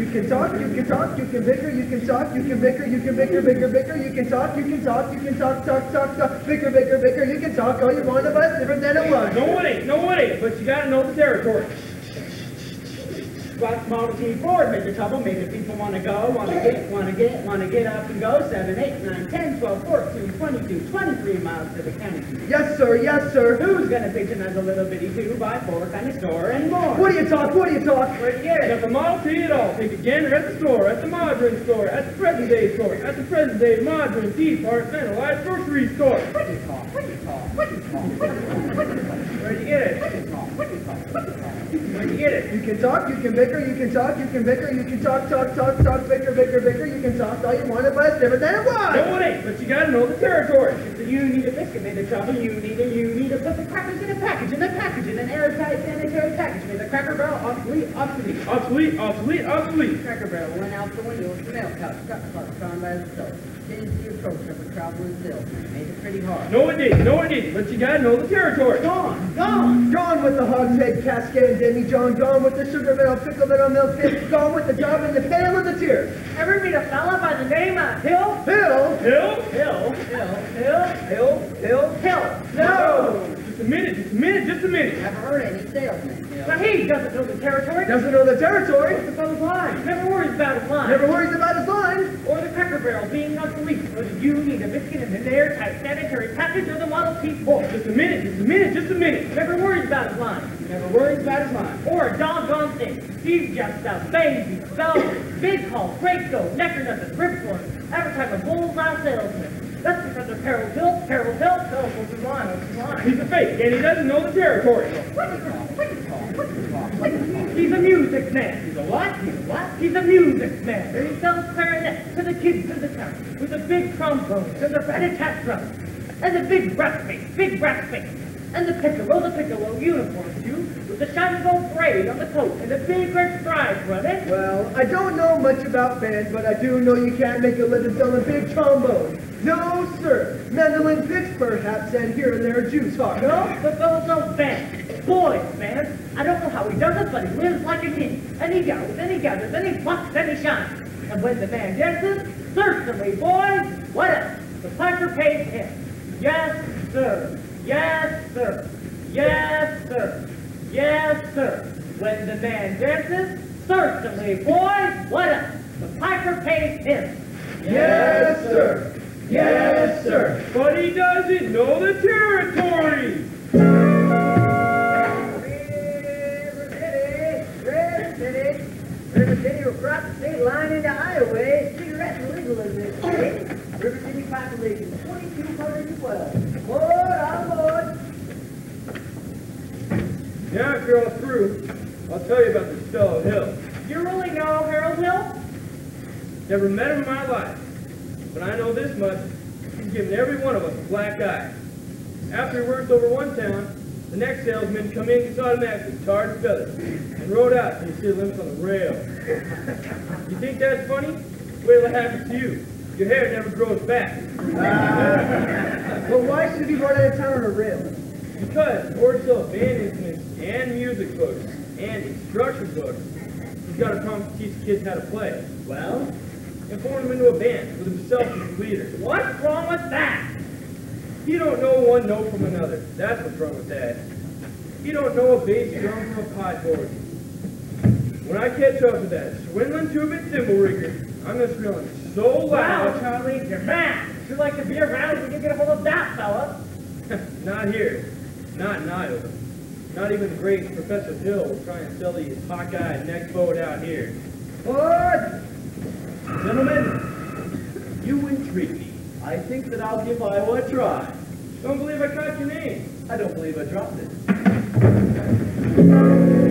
You can talk, you can talk, you can bicker, you can talk, you can bicker, you can bicker, bicker, bicker, you can talk, you can talk, you can talk, talk, talk, talk, bicker, bicker, bicker, you can talk all you want about different than it was. No way, no way, but you gotta know the territory. Trucks, Model T, Ford make the trouble, the people want to go, want to get, want to get, want to get up and go. 7, 8, 9, 10, 12, 14, 22, 23 miles to the county. Yes, sir. Yes, sir. Who's going to patronize a little bitty two by four kind of store anymore? What do you talk? What do you talk? Where do you get it? At the Model T at all. Think again at the store, at the modern store, at the present day store, at the present day modern departmentalized grocery store. What do you talk? What do you talk? What do you talk? Where do you get it? forget it. You can talk, you can bicker, you can talk, you can bicker, you can talk, talk, talk, talk, bicker, bicker, bicker. You can talk all you want but it's never than it was. No, it ain't, but you gotta know the territory. If the you need a biscuit made a trouble, you need a, you need a, put the crackers in a package, in a package, in an airtight sanitary package. Made the cracker barrel obsolete, obsolete. Obsolete, obsolete, obsolete. Cracker barrel went out the window of the Mail Pouch, got caught, gone by the stove. Minister Coker for Travelers Bill. Made it pretty hard. No, it didn't. No, it didn't. But you gotta know the territory. Gone. Gone. Gone with the hogshead, cascade, and demijohn. Gone with the sugar mill, pickle mill, milk pit. Gone with the job and the fail of the tears. Ever meet a fella by the name of Hill? Hill? Hill? Hill? Hill? Hill? Hill? Hill? Hill? Hill? No! a minute, just a minute, just a minute. Never heard any salesman. Yeah. Now he doesn't know the territory. Doesn't know the territory. What's about his line? Never worries about his line. Never worries about his line. Or the cracker barrel being obsolete. Or the you need a biscuit and an airtight sanitary package or the Model T Boy, Just a minute, just a minute, just a minute. Never worries about his line. Never worries about his line. Or a doggone thing. He's just a baby, Bell, big haul, great go, necker nothing, rip one, advertise a bullseye salesman. That's because of Harold Hill, Harold Hill, Harold was lying, He's a fake, and he doesn't know the territory. He's a music man. He's a what? He's a what? He's a music man. And he sells clarinet to the kids in the town with a big trombone and the rat-a-tat drums and a big rat face, big rat face and the piccolo, oh, the piccolo uniform too, with the shiny gold braid on the coat and the big red stripes running. Well, I don't know much about bands, but I do know you can't make a living selling big trombones. No, sir. Mandolin picks perhaps, and here and there a juice heart. No, the fellow's no band. Boys, man. I don't know how he does it, but he lives like a king. And he goes, and he gathers, and he bucks, and he shines. And when the man dances, certainly, boys, what else? The piper pays him. Yes, sir. Yes, sir. Yes, sir. Yes, sir. When the man dances, certainly, boys, what else? The piper pays him. Yes, sir. Yes, sir. But he doesn't know the territory. River City, River City, River City across the state line into Iowa. Cigarettes are legal in this state. River City population 2,212. Board on board. Now, if you're all through, I'll tell you about this fellow Hill. You really know Harold Hill? Never met him in my life, but I know this much. He's given every one of us a black eye. After he worked over one town, the next salesman come in, gets automatically tarred and feathered, and rode out to the city limits on the rail. You think that's funny? Wait till it happens to you. Your hair never grows back. But why should he run out of town on a rail? Because sells band instruments and music books and instruction books. He's got a promise to teach the kids how to play. Well, And form them into a band with himself as the leader. What's wrong with that? You don't know one note from another. That's what's wrong with that. You don't know a bass drum from a pot organ. When I catch up to that swindling two-bit cymbal rigger, I'm gonna scream so Wow, loud. Charlie, you're mad. You'd like to be around when you get a hold of that fella. Not here. Not in Iowa. Not even the great Professor Hill will try and sell you his hawk-eyed neck boat out here. What? Gentlemen, you intrigue me. I think that I'll give Iowa a try. Don't believe I caught your name. I don't believe I dropped it.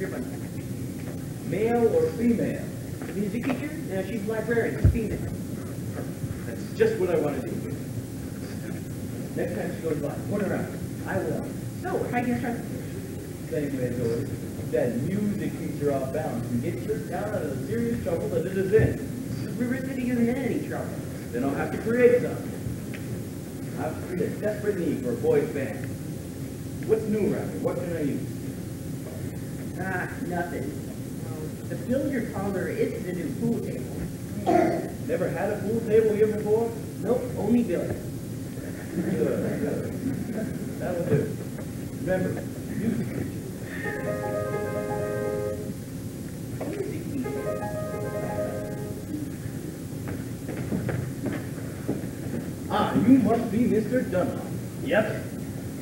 Exposure for you to grip on that. Male or female? Music teacher? No, she's librarian, female. That's just what I want to do. Next time she goes by, point her out. I will. So, how you start the? Same way as always. That music teacher off balance and get your town out of the serious trouble that it is in. River City isn't in any trouble. Then I'll have to create some. I have to create a desperate need for a boys band. What's new around here? What can I use? Ah, nothing. The billiard parlor is the new pool table. Never had a pool table here before? Nope, only billiard. Good, good. That'll do. Remember, music teacher. Music teacher. Ah, you must be Mr. Dunlop. Yep.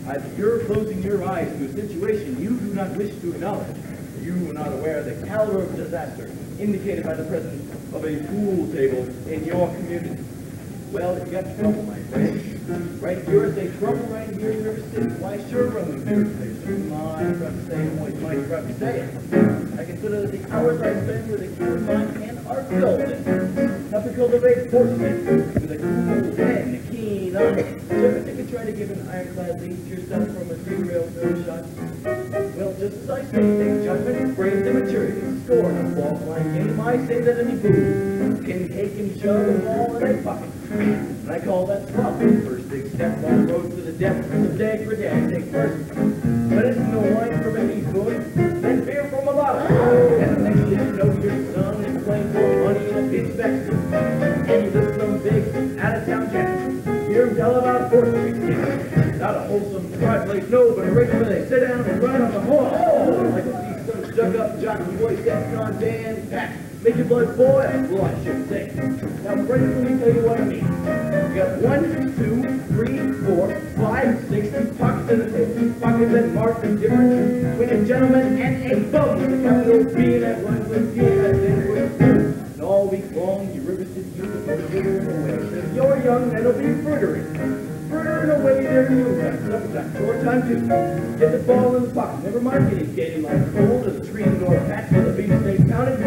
Either you're closing your eyes to a situation you do not wish to acknowledge, you are not aware of the caliber of disaster indicated by the presence of a pool table in your community. Well, you got trouble, my friend. Right here is a trouble right here in River City. Why, sure, the place. My rough saying what my rough saying. I consider that the hours I spend with a keen mind and are golden. Help to cultivate foresight with a 9. Jefferson try to give an ironclad lead to yourself from a three-rail third shot. Well, just as I say, take judgment and brains and maturity. Score in a ball-flying game, I say that any booze can take and shove and ball in a bucket. And I call that sloppy. First big step, that road to the depth of the day for day. Take first, but it's no one. Tell about racing. Not a wholesome dry place, no, but a where they sit down and run on the horse. Oh, like to see some stuck-up jockey boy stepping on Dan Patch. Make your blood boil? Well, I should say. Now, Freddie, let me tell you what I mean. You got one, two, three, four, five, six pockets in the table. Pockets that mark the difference between a gentleman and a bum. The capital B that runs with D you riveted you and river away. If you're young, that'll be frittering. Frittering away their new time. Supper time, short time too. Get the ball in the pocket. Never mind getting skating like gold as a tree in the north patch for the beefsteak counted.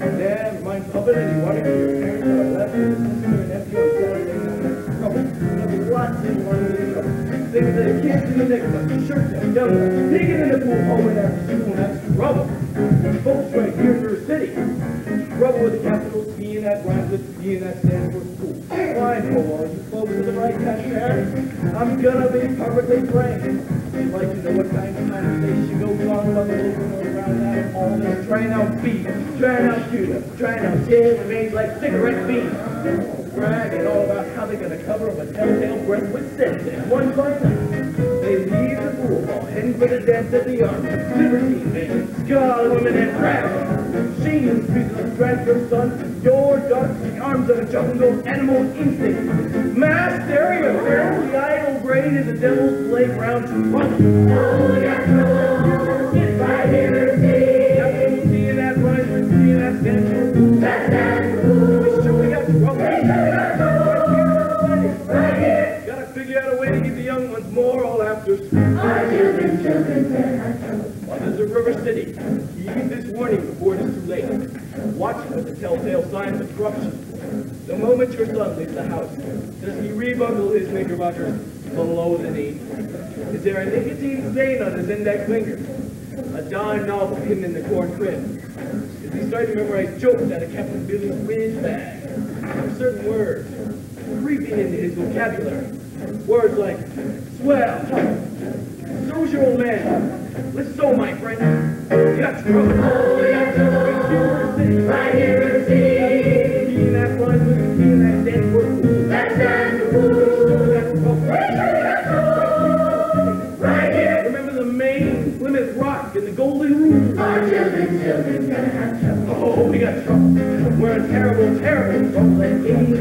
Yeah, mine's up it and you want to your parents are left with a sister and nephew on Saturday night. Trouble. There's lots in one of the trouble. Things that you can't do next but your shirt tail, young, digging in I'm gonna be perfectly frank. You'd like to know what kind of conversation goes on while the little girl around that all this trying out beef, trying out Judah, trying out jail remains like cigarette beef. Bragging all about how they're gonna cover up a telltale breath with in one fine. They leave the pool hall, heading for the dance at the army. Liberty, men, skull, women, and crap. Sheen speaks of strength, your son, your the arms of a jungle, animal instinct. down. One. Oh, yeah, no. If I hear it, say. I can see that rise, we see that dance. That dance. We're showing up. Okay, right Gotta figure out a way to get the young ones more all after school. Our children, children, children. Mothers of River City, heed this warning before it is too late. Watch for the telltale signs of corruption. The moment your son leaves the house, does he rebundle his knickerbockers is there a nicotine stain on his index finger? A dime novel hidden in the corn crib? Is he starting to memorize jokes out of Captain Billy's Whiz Bang? Certain words creeping into his vocabulary? Words like, swell, so's your old man, let's so, my friend, you got trouble, you got trouble, right here in the city, You here in the city, that dead that's Americans don't let kingdom.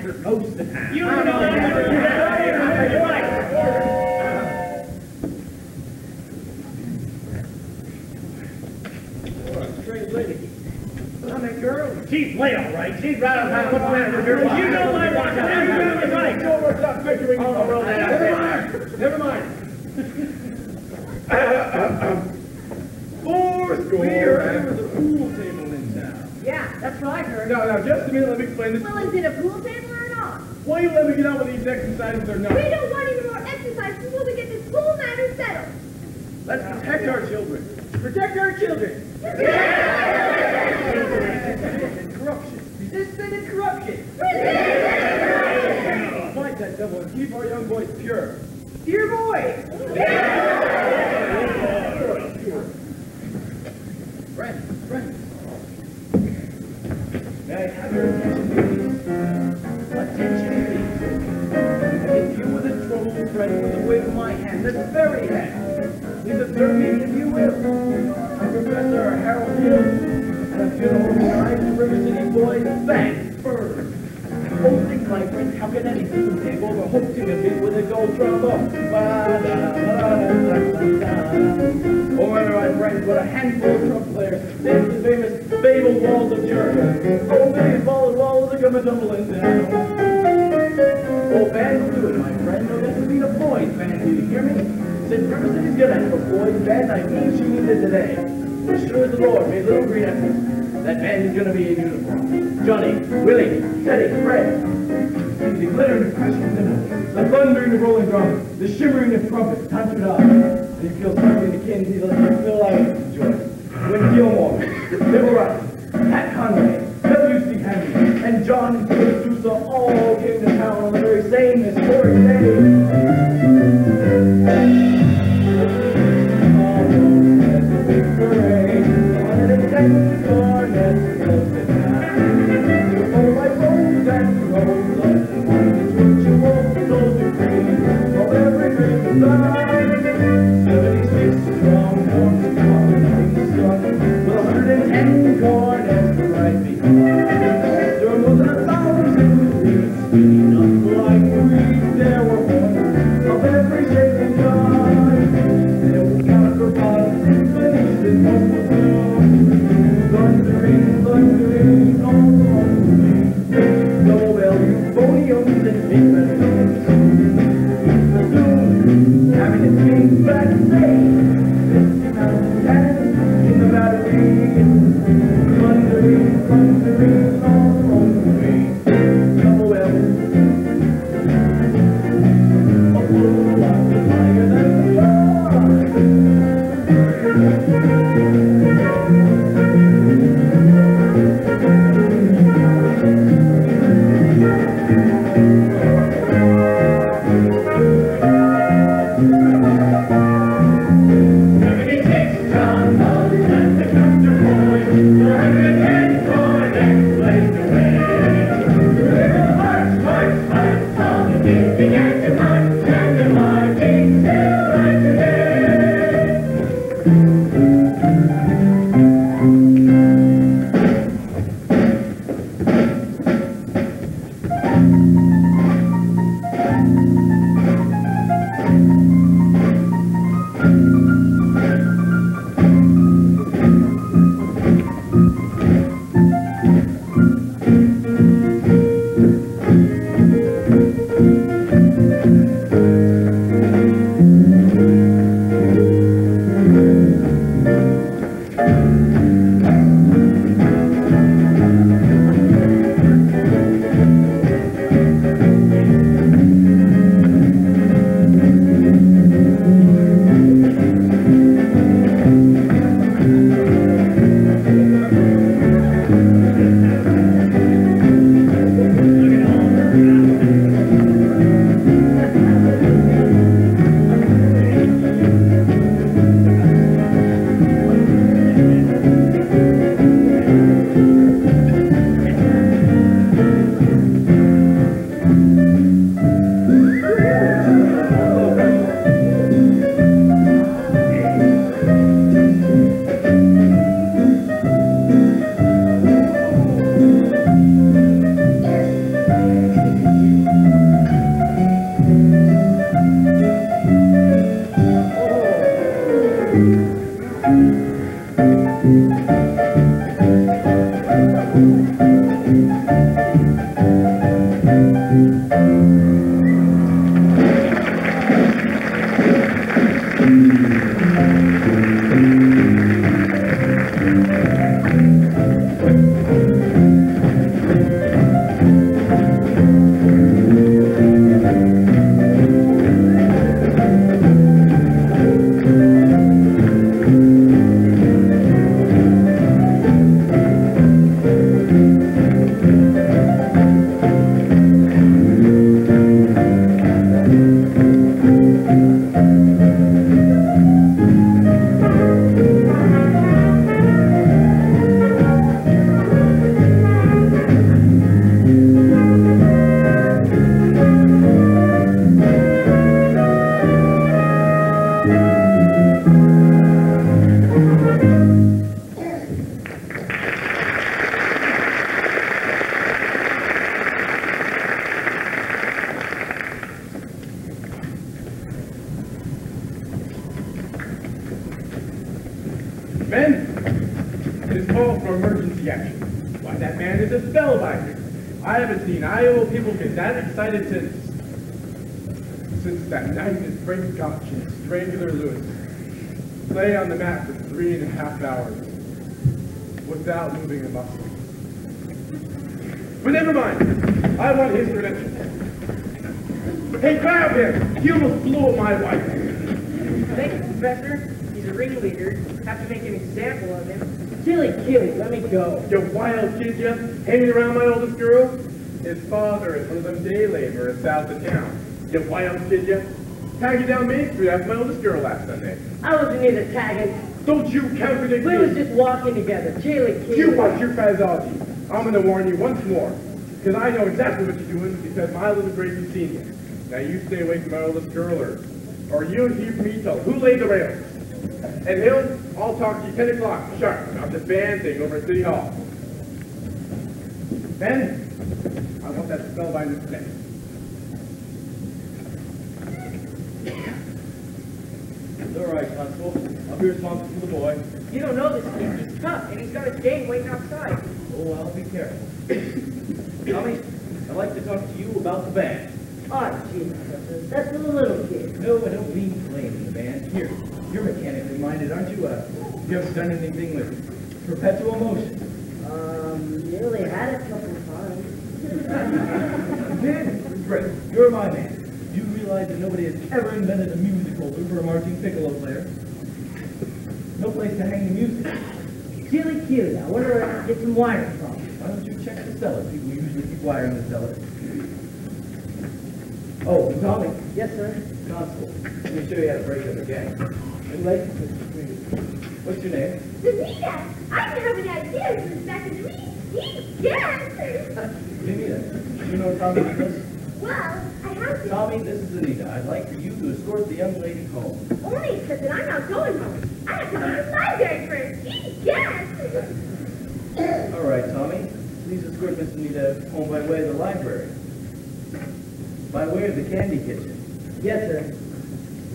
Accurate most of the time. You I know that. You're right. Strange lady. I mean, girl, she's way all right. She's right on time. What's the matter with her? You know my wife. Everybody's right. Don't worry about figuring Oh, I'll roll that out. Never mind. Four score. We heard there was a pool table in town. Yeah, that's what I heard. Now, now, just a minute, let me explain this. Well, is it a pool table or not? Why you let me get on with these exercises or not? We don't want any more exercise until we get this pool matter settled. Let's protect our children. Protect our children. Corruption. Resistance and corruption. Fight that devil and keep our young boys pure. Dear boy. Me if you will. I'm Professor Harold Hill, and I'm here to organize the River City Boys Band Bird. Think like friends, how can any pool table ever hope to compete with a gold trombone? Or my friends, but a handful of trump players dance the famous fabled walls of Jericho. Oh, fallen walls are coming tumbling down. Oh, band do it, my friend. Oh, this would be the boys' band. Do you hear me? Since River City's gonna boys' band, I she means it today. Sure the Lord made little green apples, that man is gonna be in uniform. Johnny, Willie, Teddy, Fred. The glittering of crashing cymbals, the thundering of rolling drums, the shimmering of trumpets, time to die. And you feel something in the candy you out You wild kid, you, hanging around my oldest girl? His father is one of them day laborers south of town. You wild kid, you. Tagging down Main Street after my oldest girl last Sunday. I wasn't either tagging. Don't you contradict We me. We was just walking together. Chili, Killy. You watch your phraseology. I'm going to warn you once more. Because I know exactly what you're doing because my little Gracie's seen you. Now you stay away from my oldest girl or, or you'll hear from me till who laid the rails. And Hill, I'll talk to you 10 o'clock sharp about this band thing over at City Hall. Ben, I want that spellbinder today. It's all right, Constable. I'll be responsible for the boy. You don't know this kid. He's tough, and he's got his gang waiting outside. Oh, I'll be careful. Tommy, I'd like to talk to you about the band. Oh, Professor. That's for the little kid. No, I don't mean playing in the band. Here, you're mechanically minded, aren't you? Uh, you ever done anything with perpetual motion? Um, nearly had it a couple of times. You did? Great. You're my man. Do you realize that nobody has ever invented a music holder for a marching piccolo player? No place to hang the music. Chili, Killy. I wonder where I can get some wire from. Why don't you check the cellar? People usually keep wire in the cellar. Oh, Tommy, Yes, sir. Constable, let me show you how to break up a gang. What's your name? Zaneeta, I didn't have any idea it was back in the meeting. Yes. Zaneeta. You know Tommy Nicholas? Well, I have to. Tommy, this is Zaneeta. I'd like for you to escort the young lady home. Only because that I'm not going home. I have to go to the library first. Yes. All right, Tommy. Please escort Miss Zaneeta home by way of the library. By way of the candy kitchen. Yes, sir.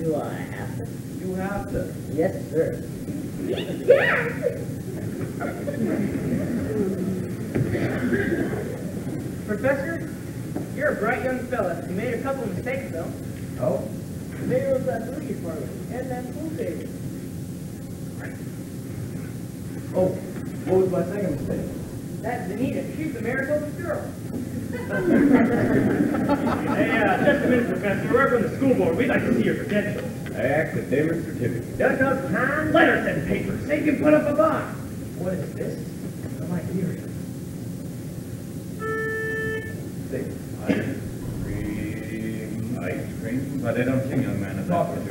Do I have to? You have to. Yes, sir. Yes. Professor, you're a bright young fella. You made a couple of mistakes, though. Oh? The mayor of that boogie parlor and that pool table. Oh, what was my second mistake? That's Zaneeta. She's the Maricopa girl. Hey, uh, just a minute, Professor. We're from the school board. We'd like to see your credentials. Act, Academic certificate. Does not time. Letters and papers. They can put up a bond. What is this? I'm like hearing. Say, Ice cream, ice cream. But I don't think young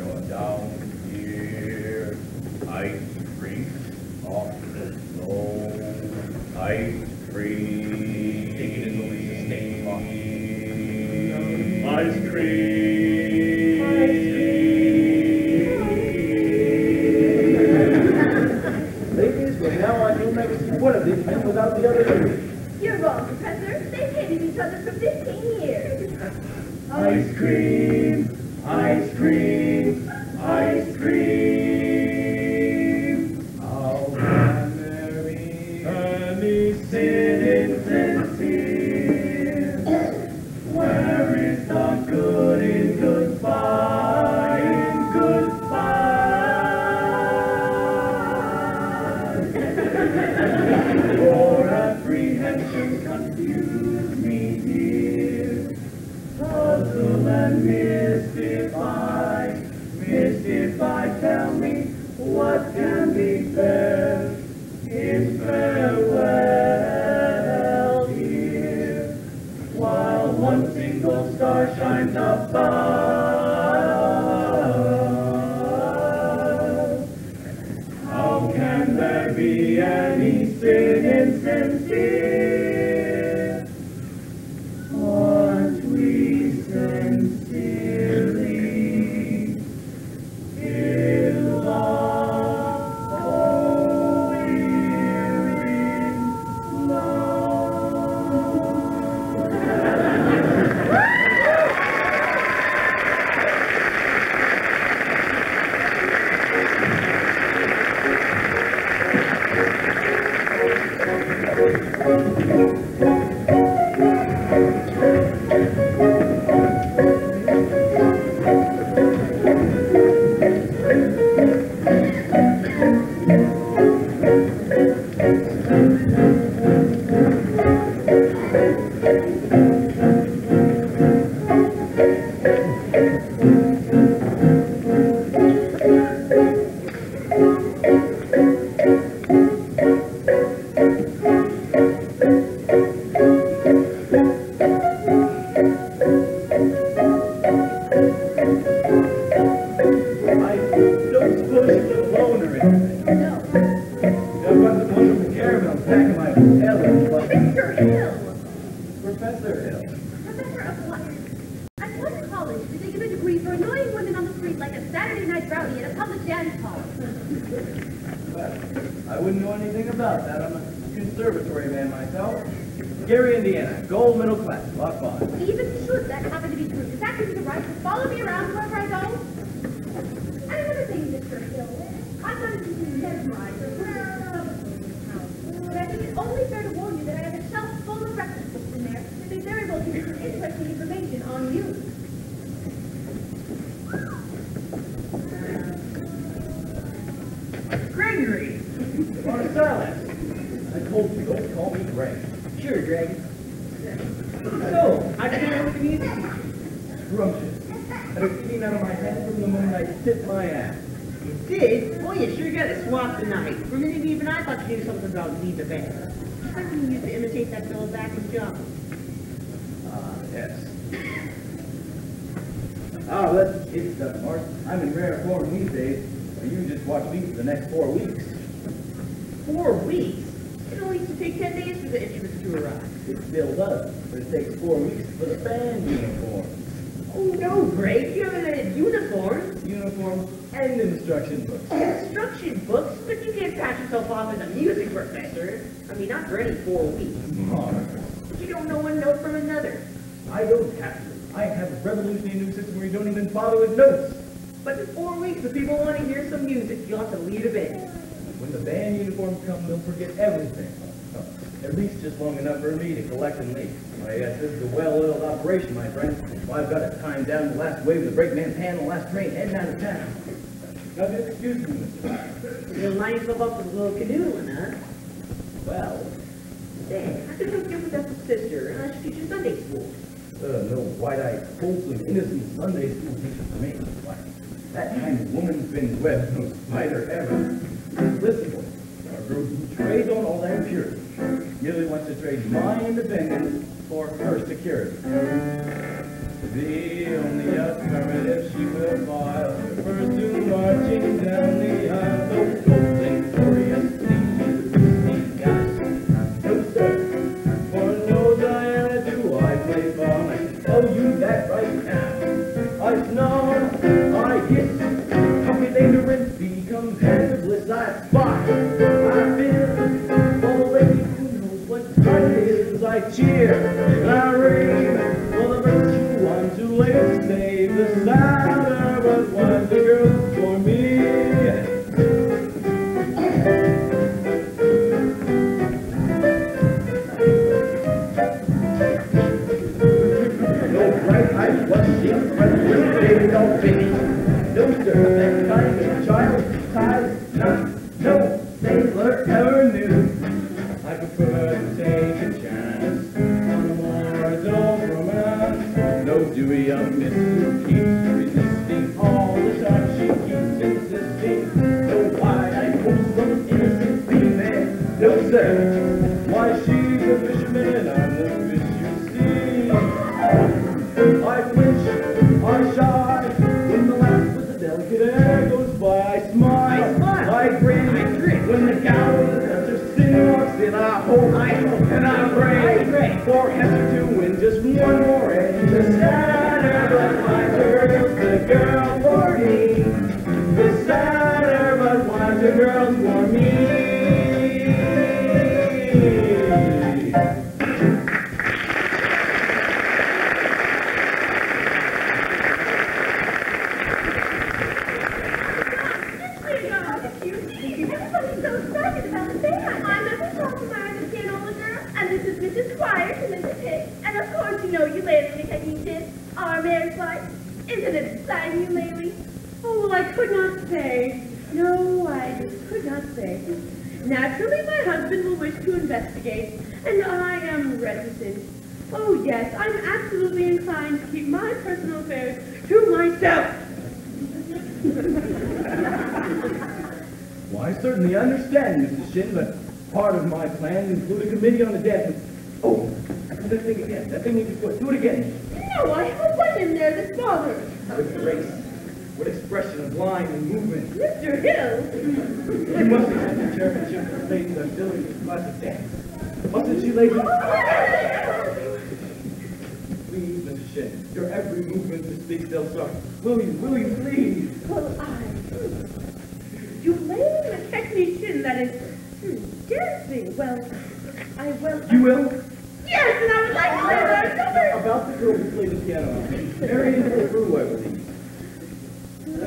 Ah, let's get stuff, Mark. I'm in rare form these days. but You just watch me for the next four weeks. Four weeks? It only used to take ten days for the instruments to arrive. It still does, but it takes four weeks for the band uniform. Oh, no, Greg. You haven't had uniforms. Uniforms and instruction books. Instruction books? But you can't pass yourself off as a music professor. I mean, not for any four weeks. Mark, But you don't know one note from another. I don't have to. I have a revolutionary new system where you don't even follow his notes. But in four weeks, if people want to hear some music, you have to lead a band. When the band uniforms come, they'll forget everything. At least just long enough for me to collect and leave. I guess this is a well-oiled operation, my friend. Well, I've got it timed down to the last wave of the brakeman's hand, the last train heading out of town. Now, just excuse me, Mr. You'll line yourself up with a little canoodling, huh? Well... Dang, I could come get with that sister, and I should teach you Sunday school uh, no wide-eyed fool innocent Sunday school teacher for me. Like, that kind of woman's been webbed no spider ever. Listen to her. A who trades on all that purity merely wants to trade my independence for her security. The only alternative she will file, the person marching down the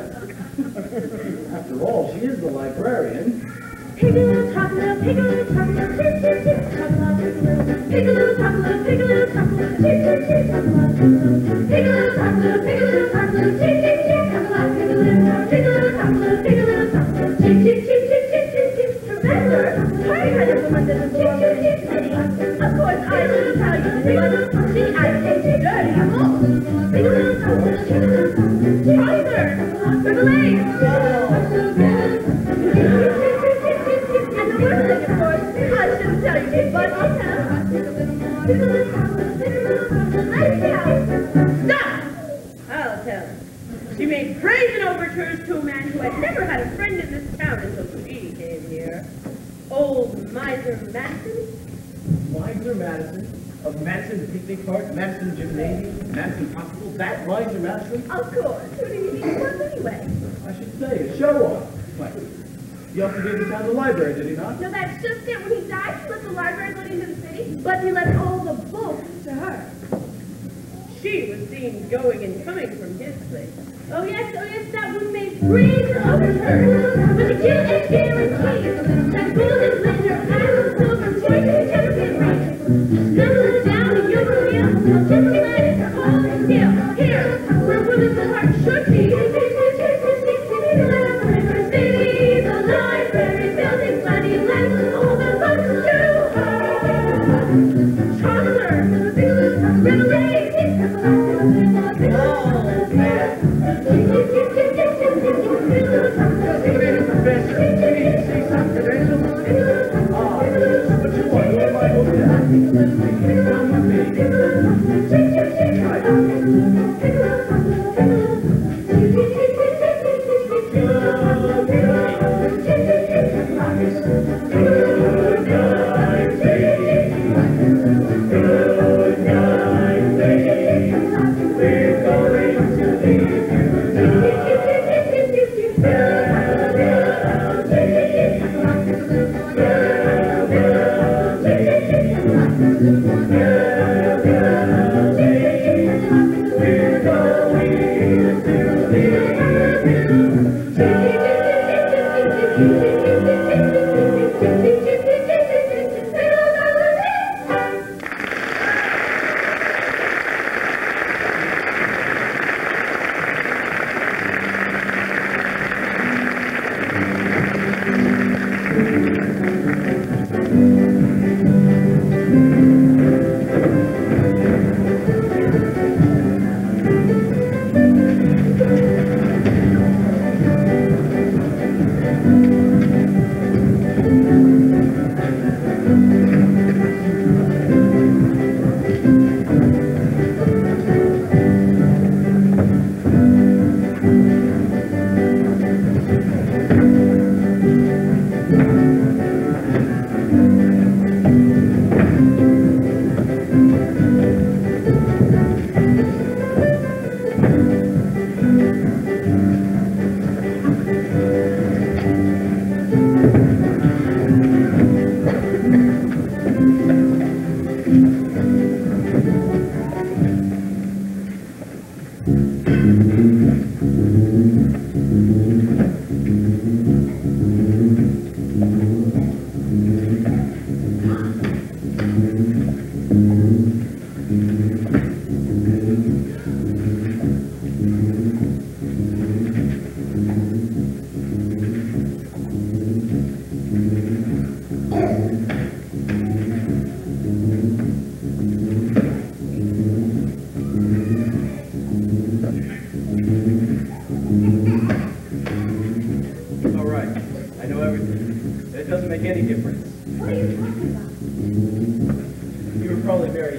After all, she is the librarian. Piggaloo, topgaloo, piggaloo, topgaloo, chip, chip, chip, topgaloo, piggaloo, piggaloo, topgaloo, piggaloo, topgaloo, chip, chip, chip, topgaloo, piggaloo,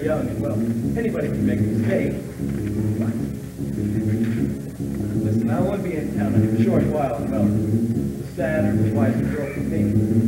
young, and well, anybody can make a mistake. But, listen, I won't be in town in a short while, and well, the sadder, the wiser girl for me.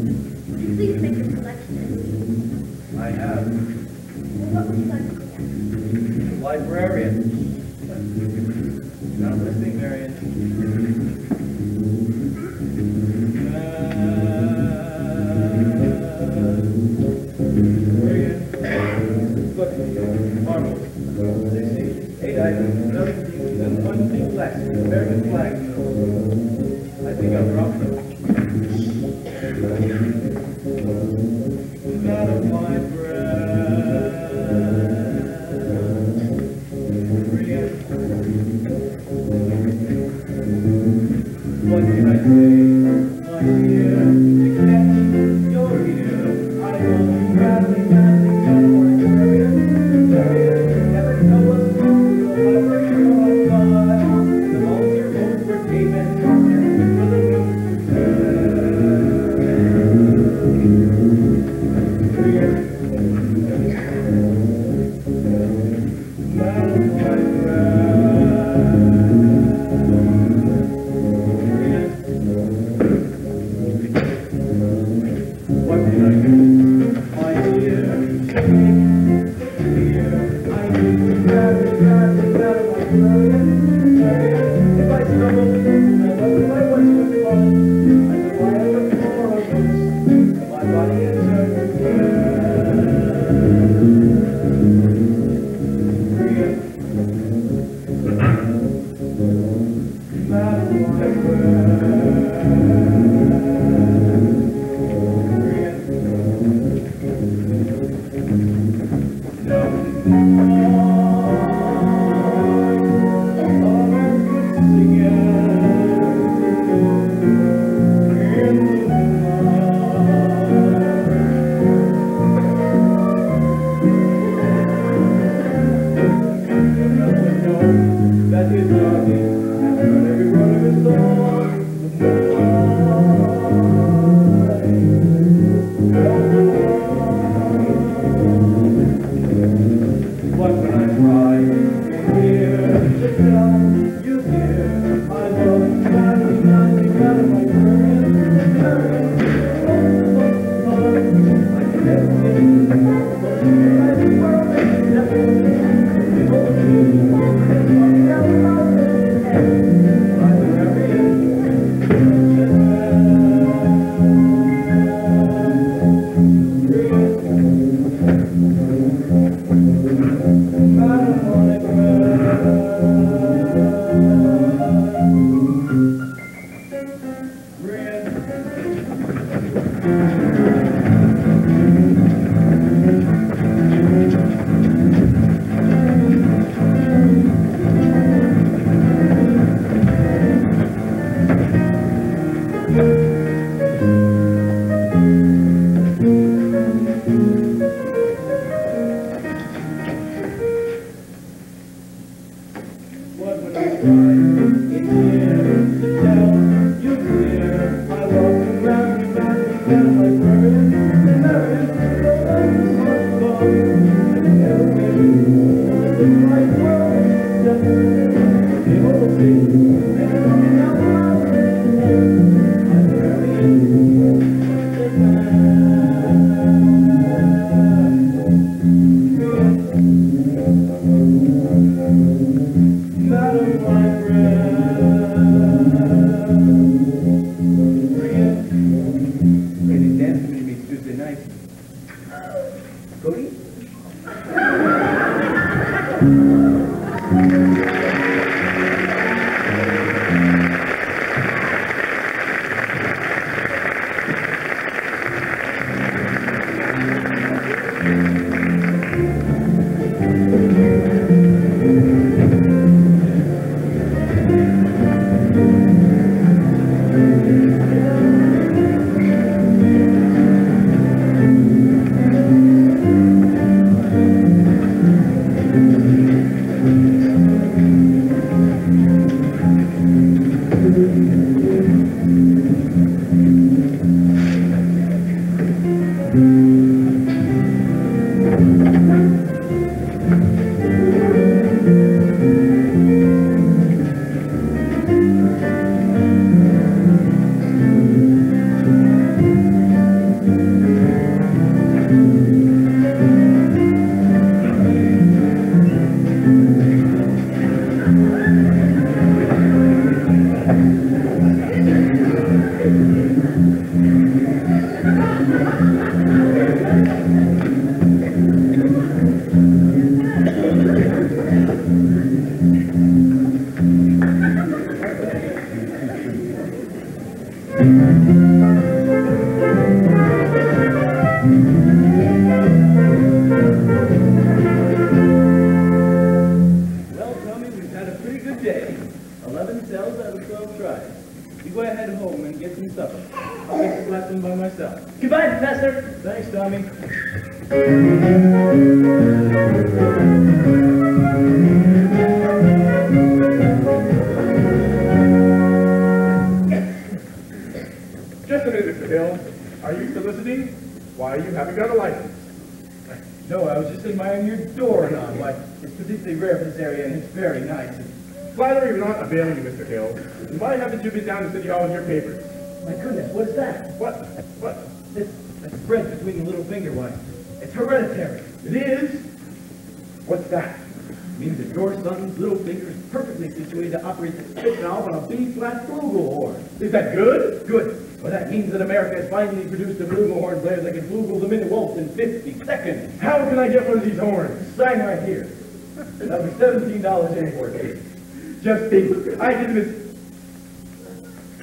Just think, I didn't.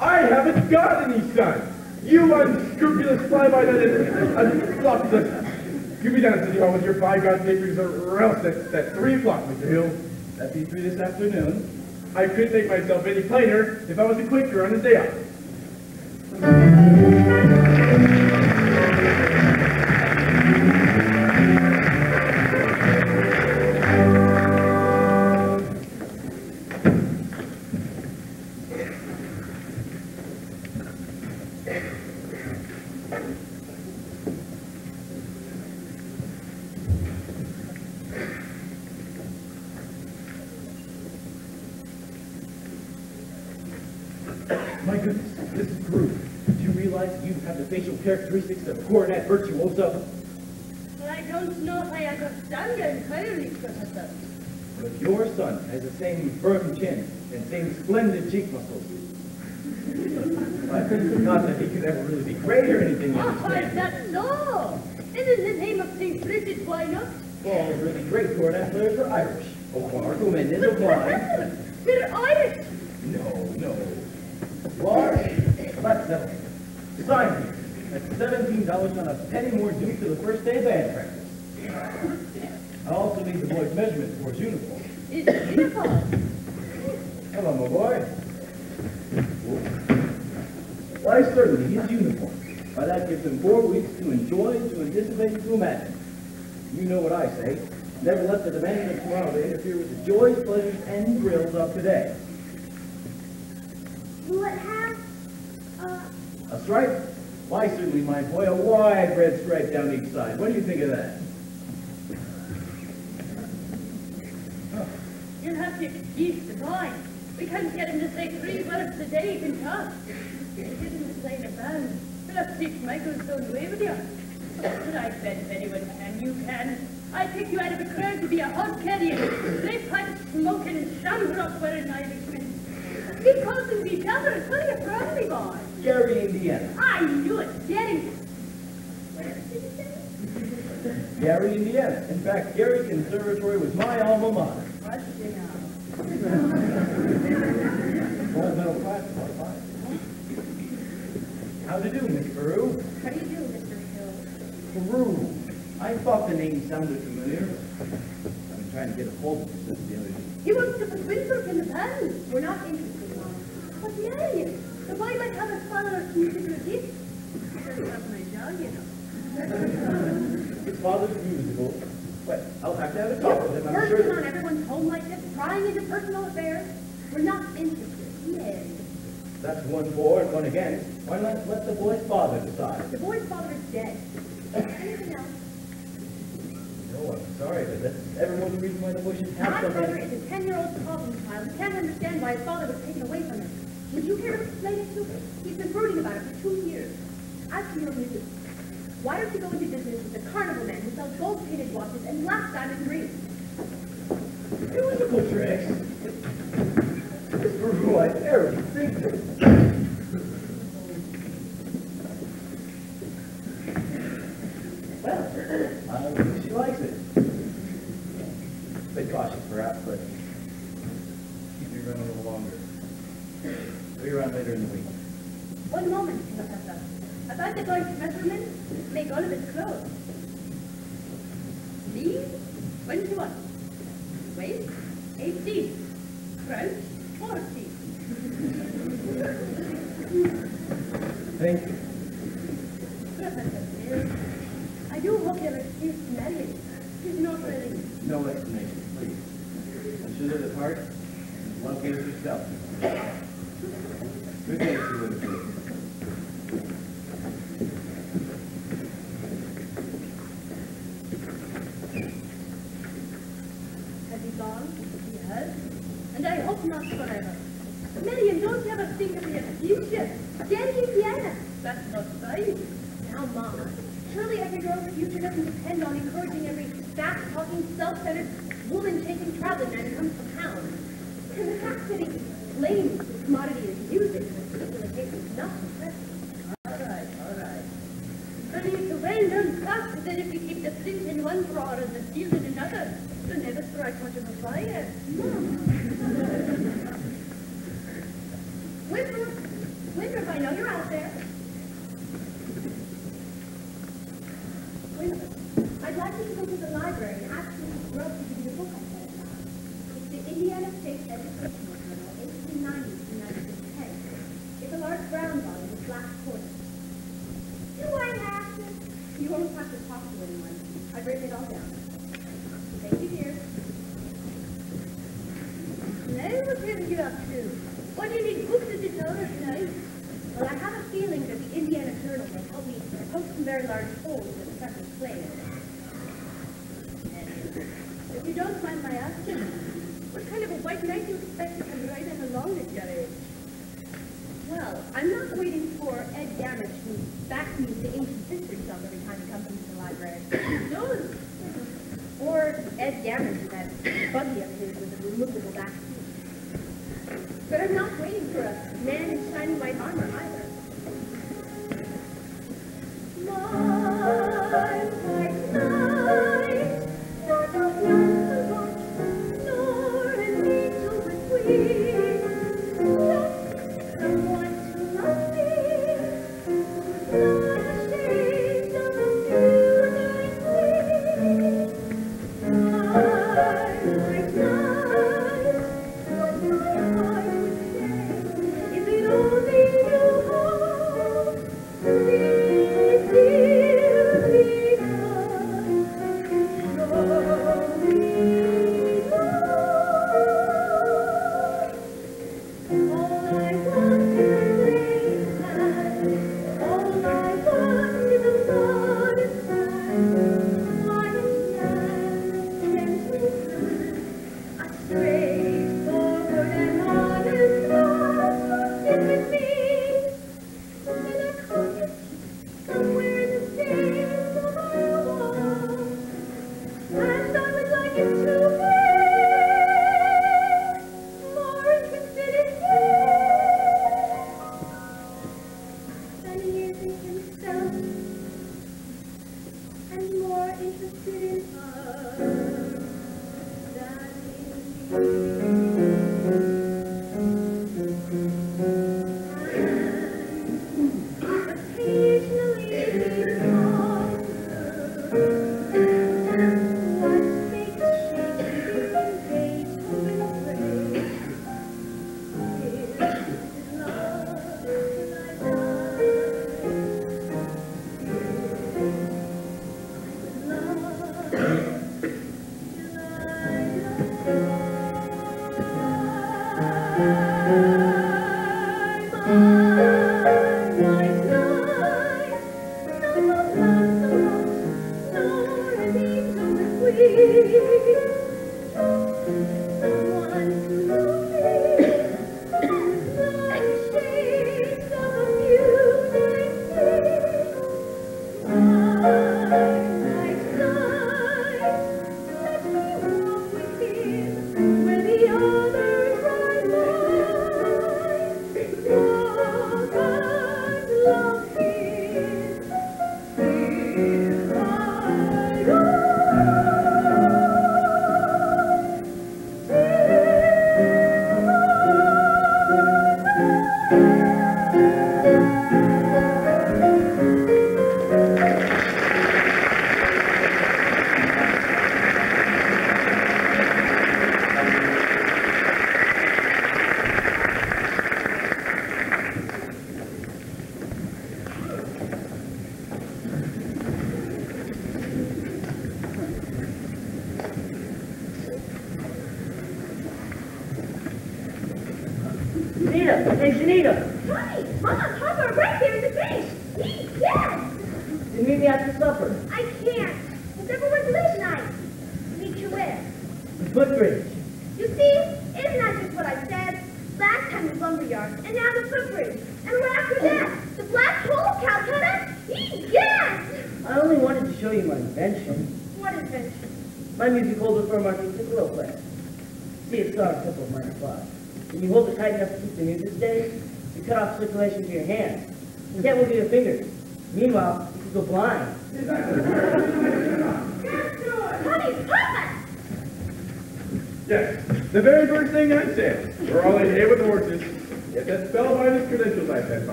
I haven't got any sons. You unscrupulous fly-by-night flop. You be down to the hall with your five god figures or else that, that three o'clock, Mr. Hill. That be three this afternoon. I couldn't make myself any plainer if I was a quicker on a day off. splendid cheek muscles. Not that he could ever really be great or anything like oh it's not at all isn't the name of St. Bridget, why not? Well, really great for an athletic for Irish. O'Barr, who mended the. of today. A... Uh, stripe? Why, certainly, my boy, a wide red stripe down each side. What do you think of that? You'll have to excuse the boy. We couldn't get him to say three words a day even talk. He didn't say a band. We'll have to teach Michael so new with you. That's I said if anyone can, you can. I pick you out of a crowd to be a hot carrier, They pipe smoking, and shamrock wearing Irishman. He calls them each other. What are you from me, boy? Gary, Indiana. I knew it. Getting Where did you say? Gary, Indiana. In fact, Gary Conservatory was my alma mater. What's you know? Gold medal class, what fine. How do you do, Miss Paroo? How do you do, Mr. Hill? Paroo. I thought the name sounded familiar. I've been trying to get a hold of it since the other day. He wants to put Winthrop in the band. We're not interested, Mom. But yeah, the boy might have a father's musical gift. That's not my job, you know. His father's musical. Well, I'll have to have a talk with him, I'm sure. on everyone's home like this, prying into personal affairs. We're not interested. Yes. That's one for and one against. Why not let the boy's father decide? The boy's father is dead. Anything else? I'm sorry, but that's ever more the reason why the boy should have My something. brother is a ten-year-old problem child who can't understand why his father was taken away from him. Did you hear him explain it to him? He's been brooding about it for two years. As for your music, why don't you go into business with the carnival man who sells gold-painted watches and black diamond rings? Musical tricks. Miss Paroo, I barely think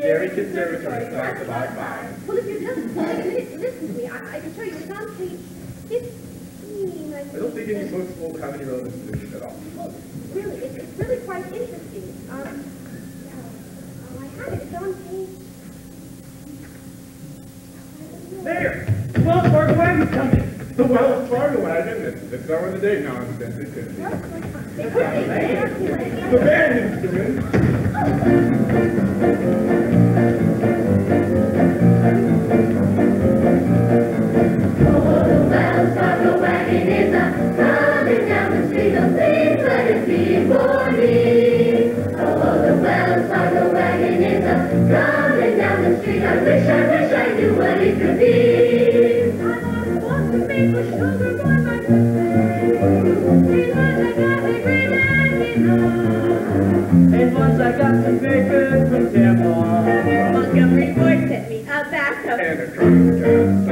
Gary conservatory starts about five. Well, if you just listen, listen to me, I, I can show you. It's on page 15, I, I don't think any books will have any relevance to this at all. Well, really, it's really quite interesting. Um, oh, I have it. It's on page... There! Wells Fargo wagon's coming! The Wells Fargo Wagon, it's, it's not on the date now, it's 10 the band instrument. Oh. got some papers from Dearborn. Montgomery Boy sent me a backup. And a truck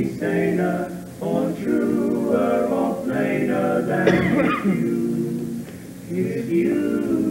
be saner or truer or plainer than you. If you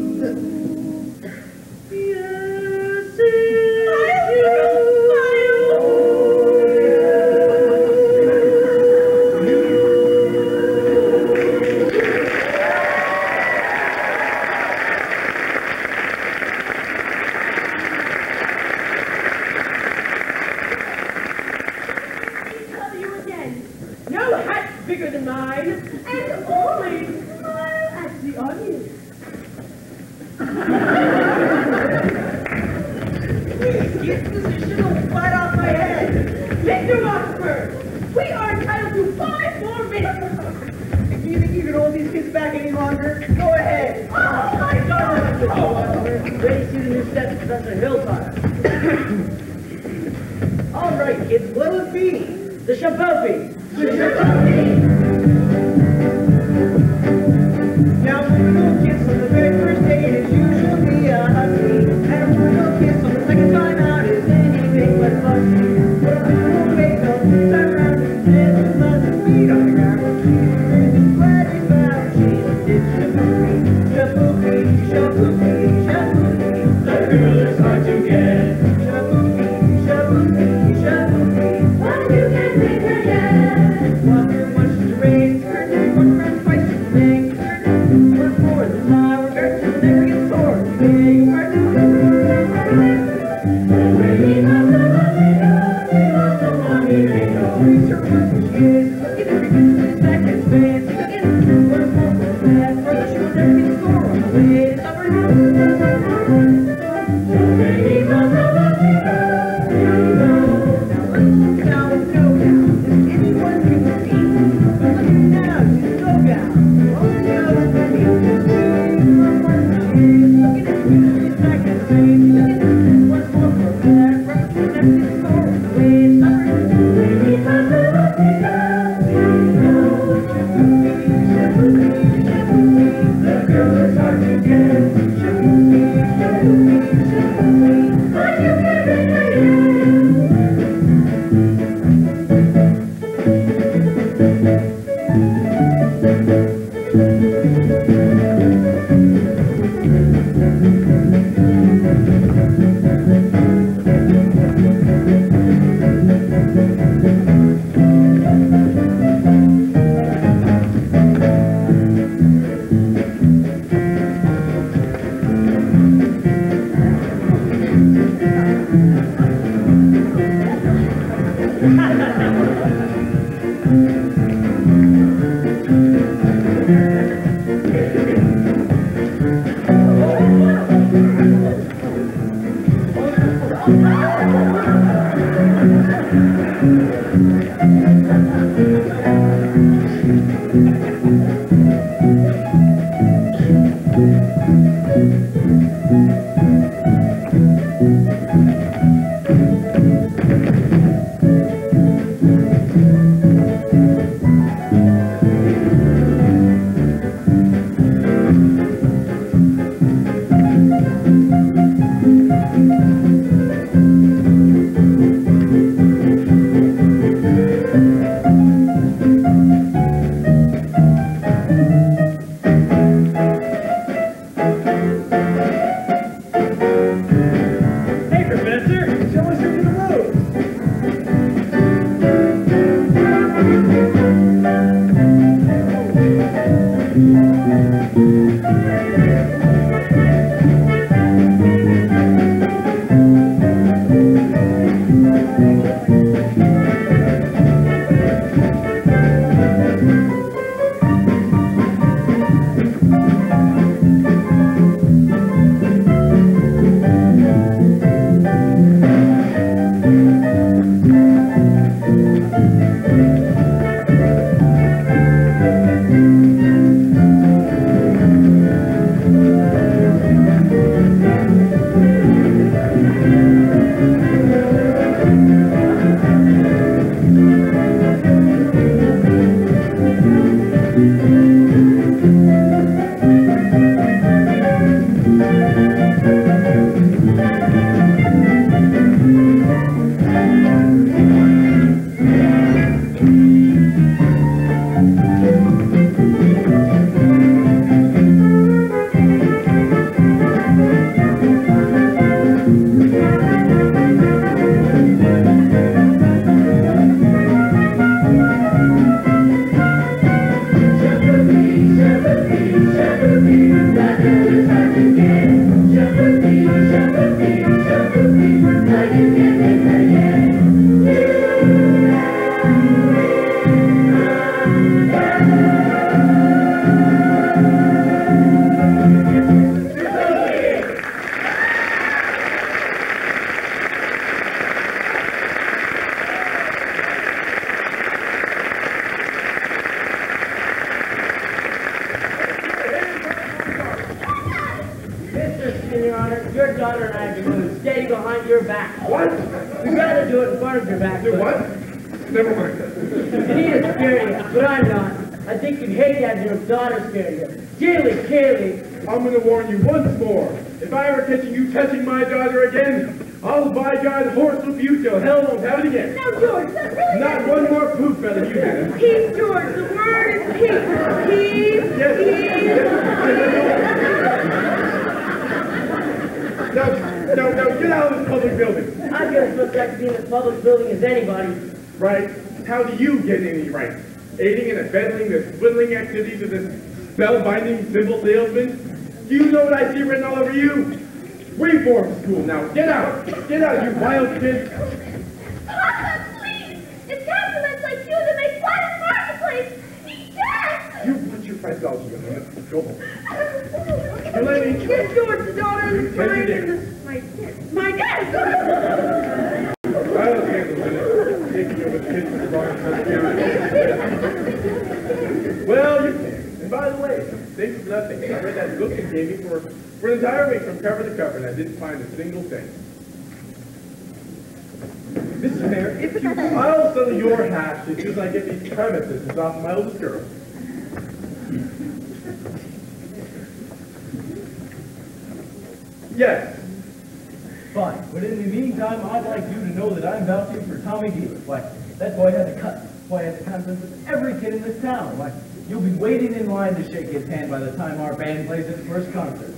kid in this town. Why, you'll be waiting in line to shake his hand by the time our band plays its first concert.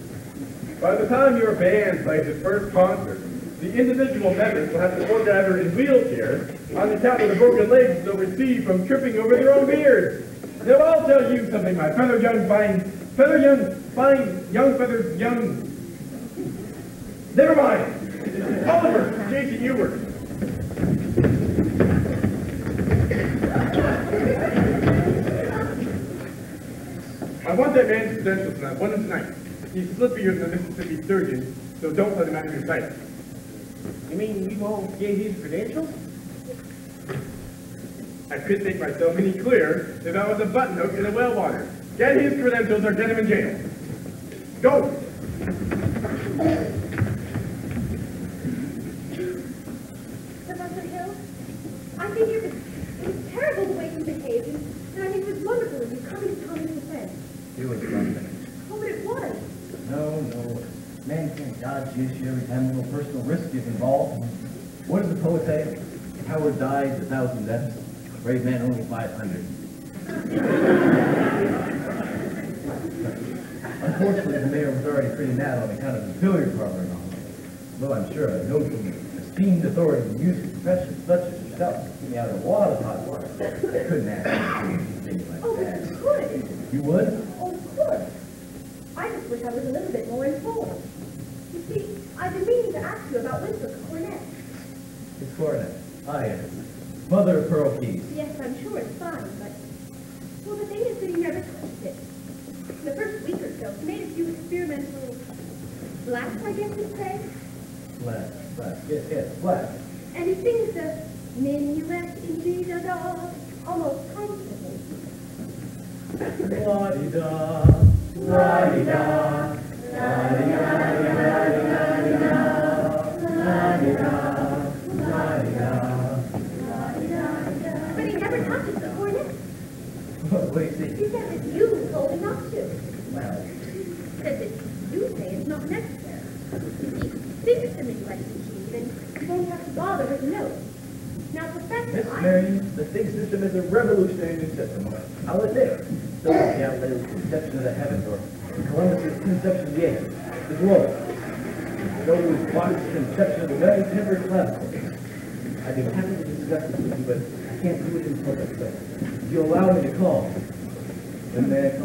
By the time your band plays its first concert, the individual members will have to work either in wheelchairs on the account of the broken legs they'll receive from tripping over their own beards. Now I'll tell you something, my feather young fine, feather young, fine, young feather young. Never mind. Oliver, Jacey Ewart. I want that man's credentials, and I want him tonight. He's slippier than a Mississippi surgeon, so don't let him out of your sight. You mean you won't give his credentials? I couldn't make myself any clearer if I was a button hook in a well water. Get his credentials or get him in jail. Go! Professor Hill, I think it was, it was terrible the way you behaved, and, and I think it was wonderful of you coming to Tommy's defense. It was something. Oh, but it was. No, no. Man can't dodge the issue every time a little personal risk is involved. What does the poet say? Howard died a thousand deaths. Brave man only five hundred. Unfortunately, the mayor was already pretty mad on account of the billiard parlor and all. Though I'm sure a noble, esteemed authority in music profession such as yourself would keep me out of a lot of hot water. I couldn't ask you to do things like Oh, but that. you could. You would? Oh, of course. I just wish I was a little bit more informed. You see, I've been meaning to ask you about Winthrop Cornet. It's Coronet. Ah, yes. Mother pearl keys. Yes, I'm sure it's fine, but... Well, the thing is that he never touched it. The first week or so, he made a few experimental... blacks, I guess you'd say. Black, black, yes, yes, black. And he sings the minuet in D da da almost constantly. La-di-da, la-di-da, system is a revolutionary new system. I'll admit, still like Galileo's conception of the heavens or Columbus's conception of the age, the globe. So was Watt's conception of the very tempered classical. I'd be happy to discuss this with you, but I can't do it in public, so if you'll allow me to call. When may uh,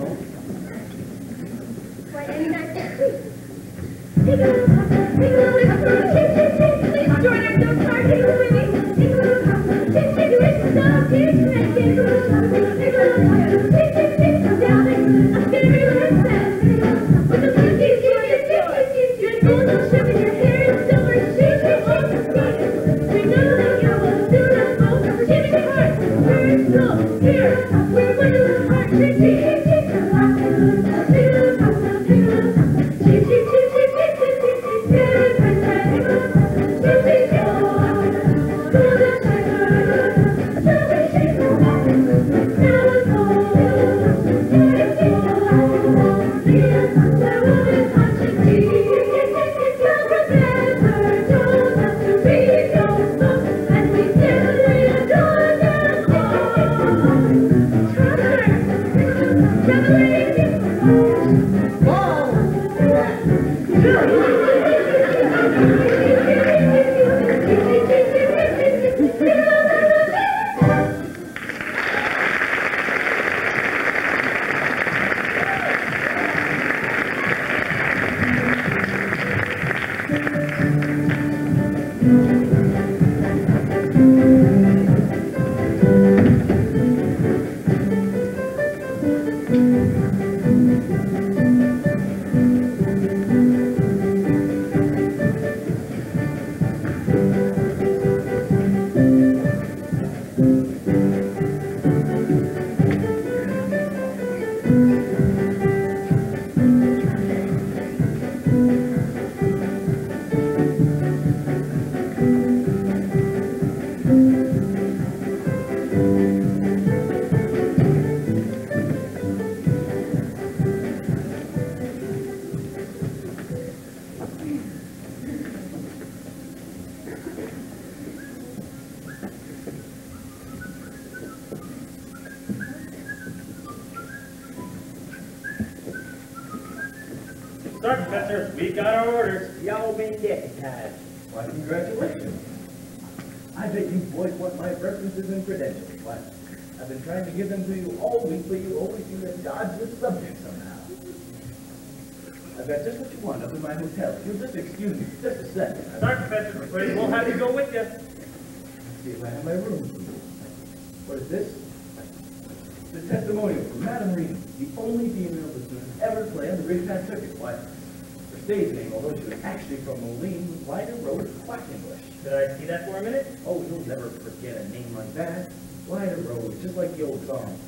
Adam Reed, the only female that has ever played on the Big Fat Circuit. Why, for stage name, although she was actually from Moline, was Lida Rose English. Did I see that for a minute? Oh, you'll never forget a name like that. Lida Rose, just like the old song.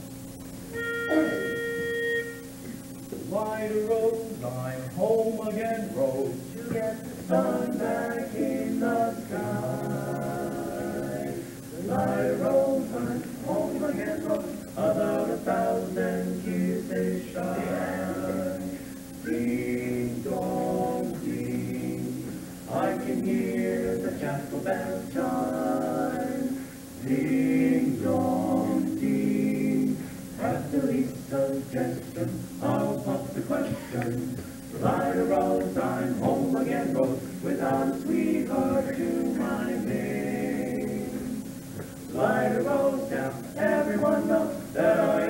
Lida Rose, I'm home again, Rose, to get the sun back in the sky. Lida Rose, I'm home again, Rose about a thousand years they shine. Ding dong, ding, I can hear the chapel bell chime. Ding dong, ding, at the least suggestion, I'll pop the question. Right around I'm home again, both without a sweetheart to my name. Light a rose down, everyone knows that I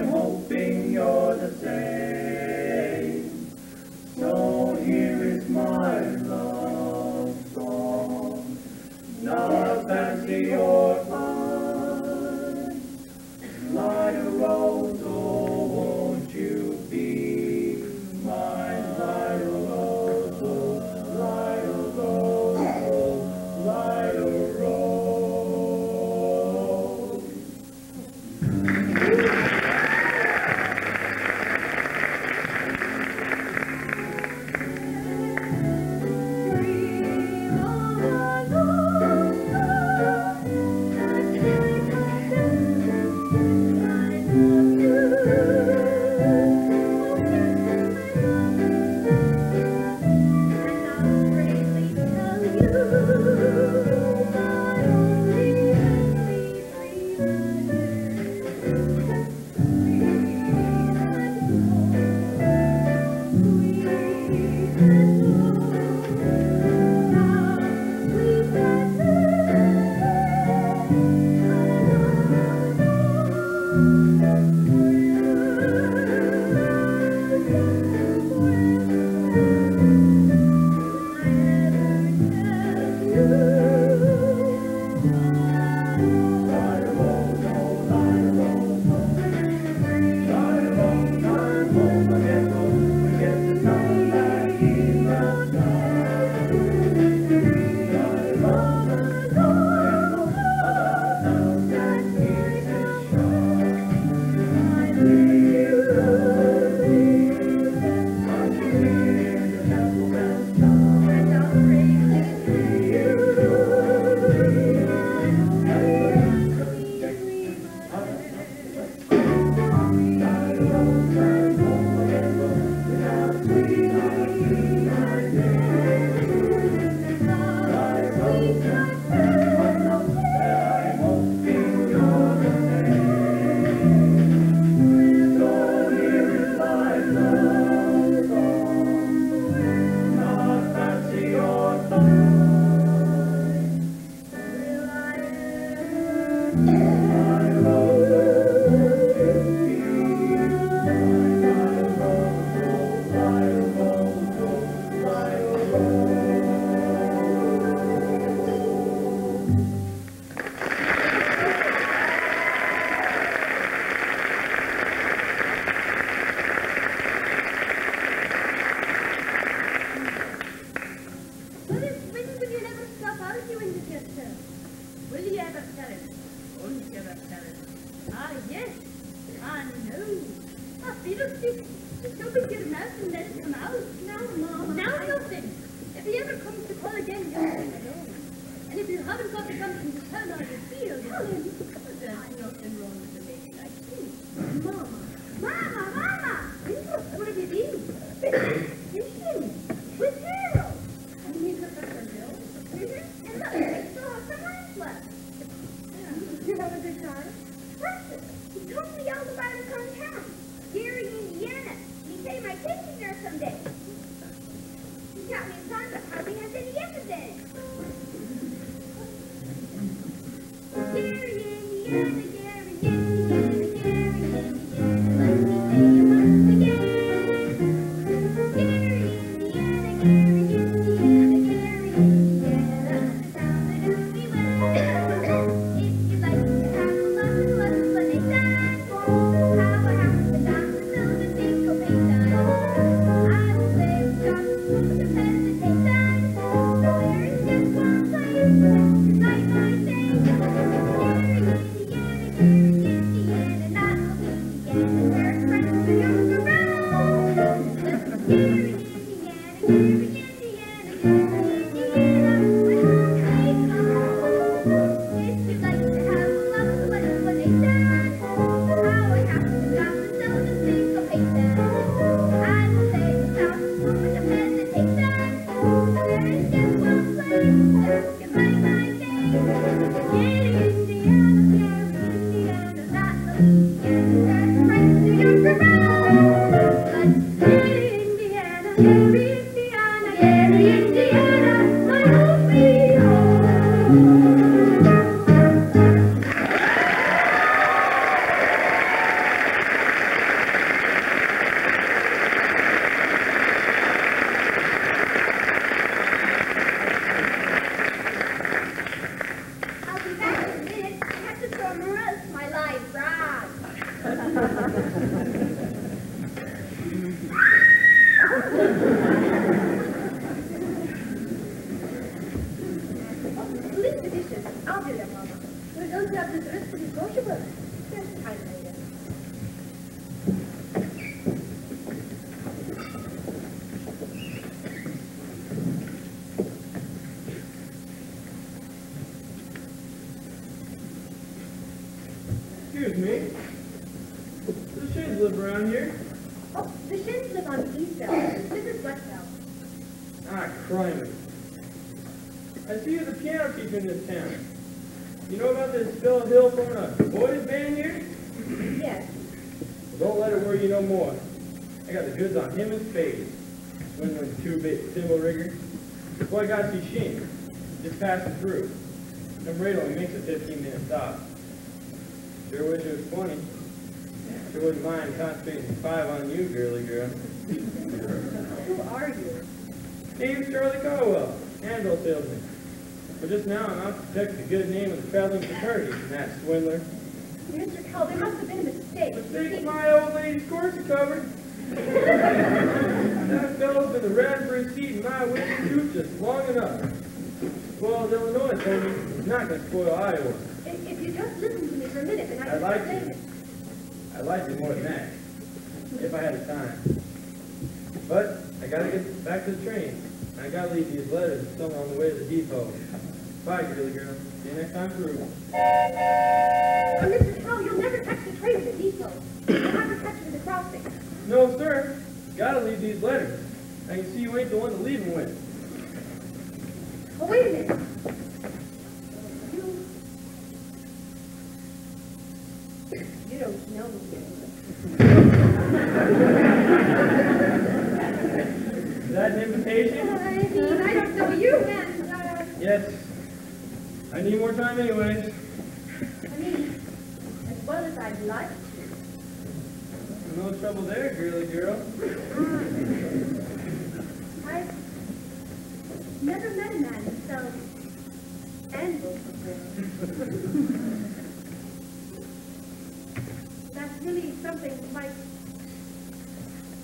really something quite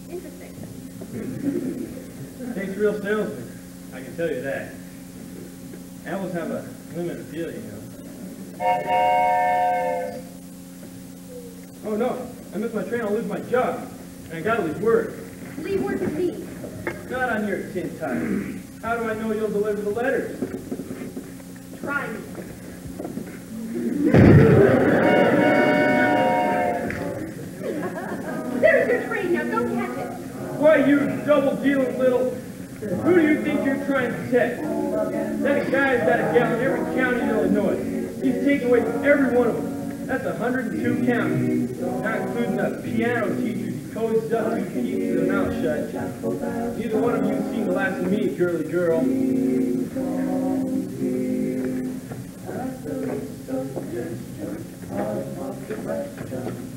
interesting. Takes real salesman. I can tell you that. Apples have a limited appeal, you know. Oh no, I missed my train, I'll lose my job. And I gotta leave word. Leave word with me. Not on your tin type. How do I know you'll deliver the letters? 102 counties, not including the piano teachers he coaches up to keep their mouth shut. Neither one of you has seen the last of me, girly girl. Good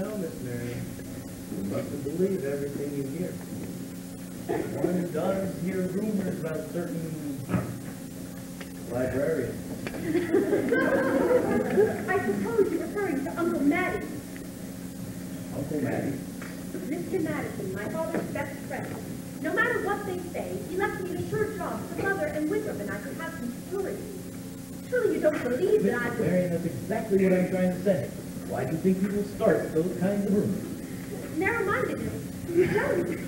No, no, no, Miss Marion. You mustn't believe everything you hear. One does hear rumors about certain librarians. I suppose you're referring to Uncle Matty. Uncle Matty. Mr. Madison, my father's best friend. No matter what they say, he left me a assured job for mother and Winthrop, and I could have some security. Surely you don't believe that I Miss would... Marion, that's exactly what I'm trying to say. Why do you think people start those kinds of rumors? Narrow-mindedness. Jealousy.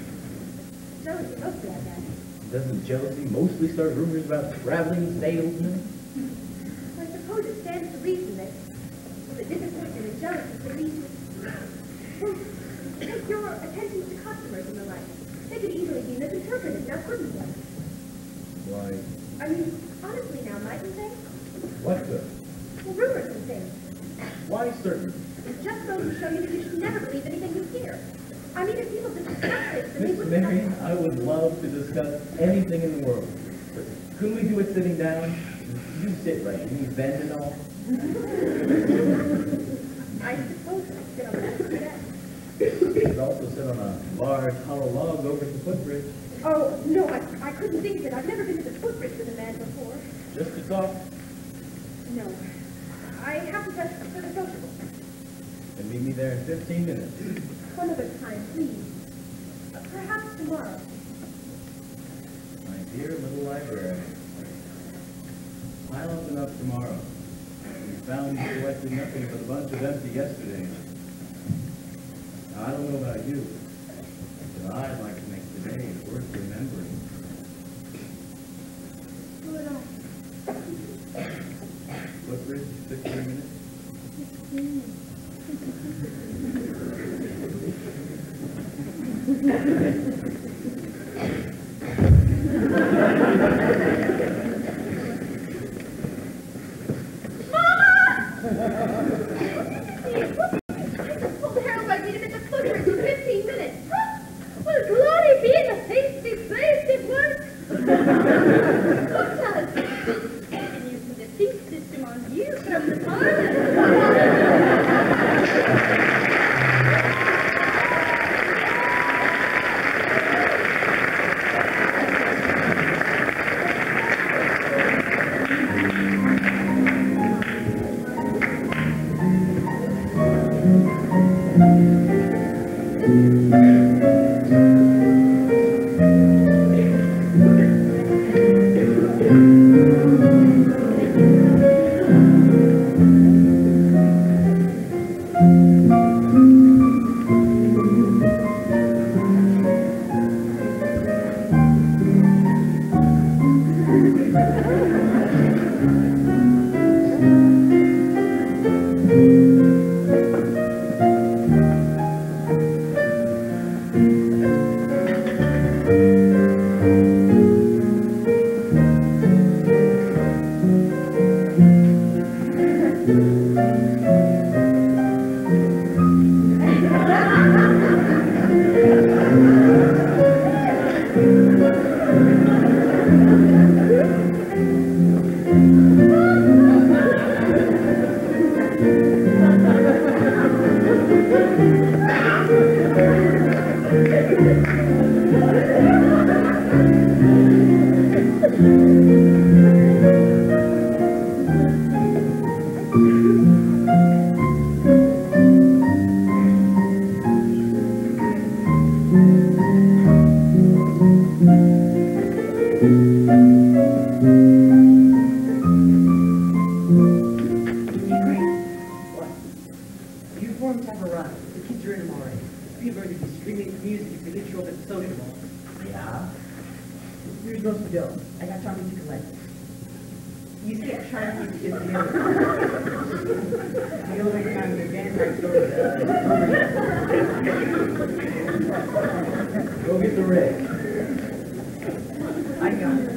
Jealousy mostly, I guess. Doesn't jealousy mostly start rumors about traveling salesmen? I suppose it stands to reason that the disappointment and jealousy can lead to... Well, take your attention to customers and the like. They could easily be misinterpreted, now couldn't they? Why, I mean, honestly now, mightn't they? what the? Well, rumors and things. Why certain? It just goes to show you that you should never believe anything you hear. I mean, if people just discuss this, Miss Mary. I would love to discuss anything in the world. But couldn't we do it sitting down? You sit right, you bend and all. I suppose I sit on the. You could also sit on a large hollow log over the footbridge, Oh, no, I, I couldn't think of it. I've never been to the footbridge with a man before. just to talk, No. I have to just for the sociable. and meet me there in fifteen minutes. One other time, please. Perhaps tomorrow. My dear little librarian. I'll open up tomorrow. We found you collected nothing but a bunch of empty yesterdays. Now, I don't know about you, but I'd like to make today worth remembering. Good Most of the bill. I got Charlie to collect. You can't try to keep the together. The only time the band next door is, Go get the red. I got it.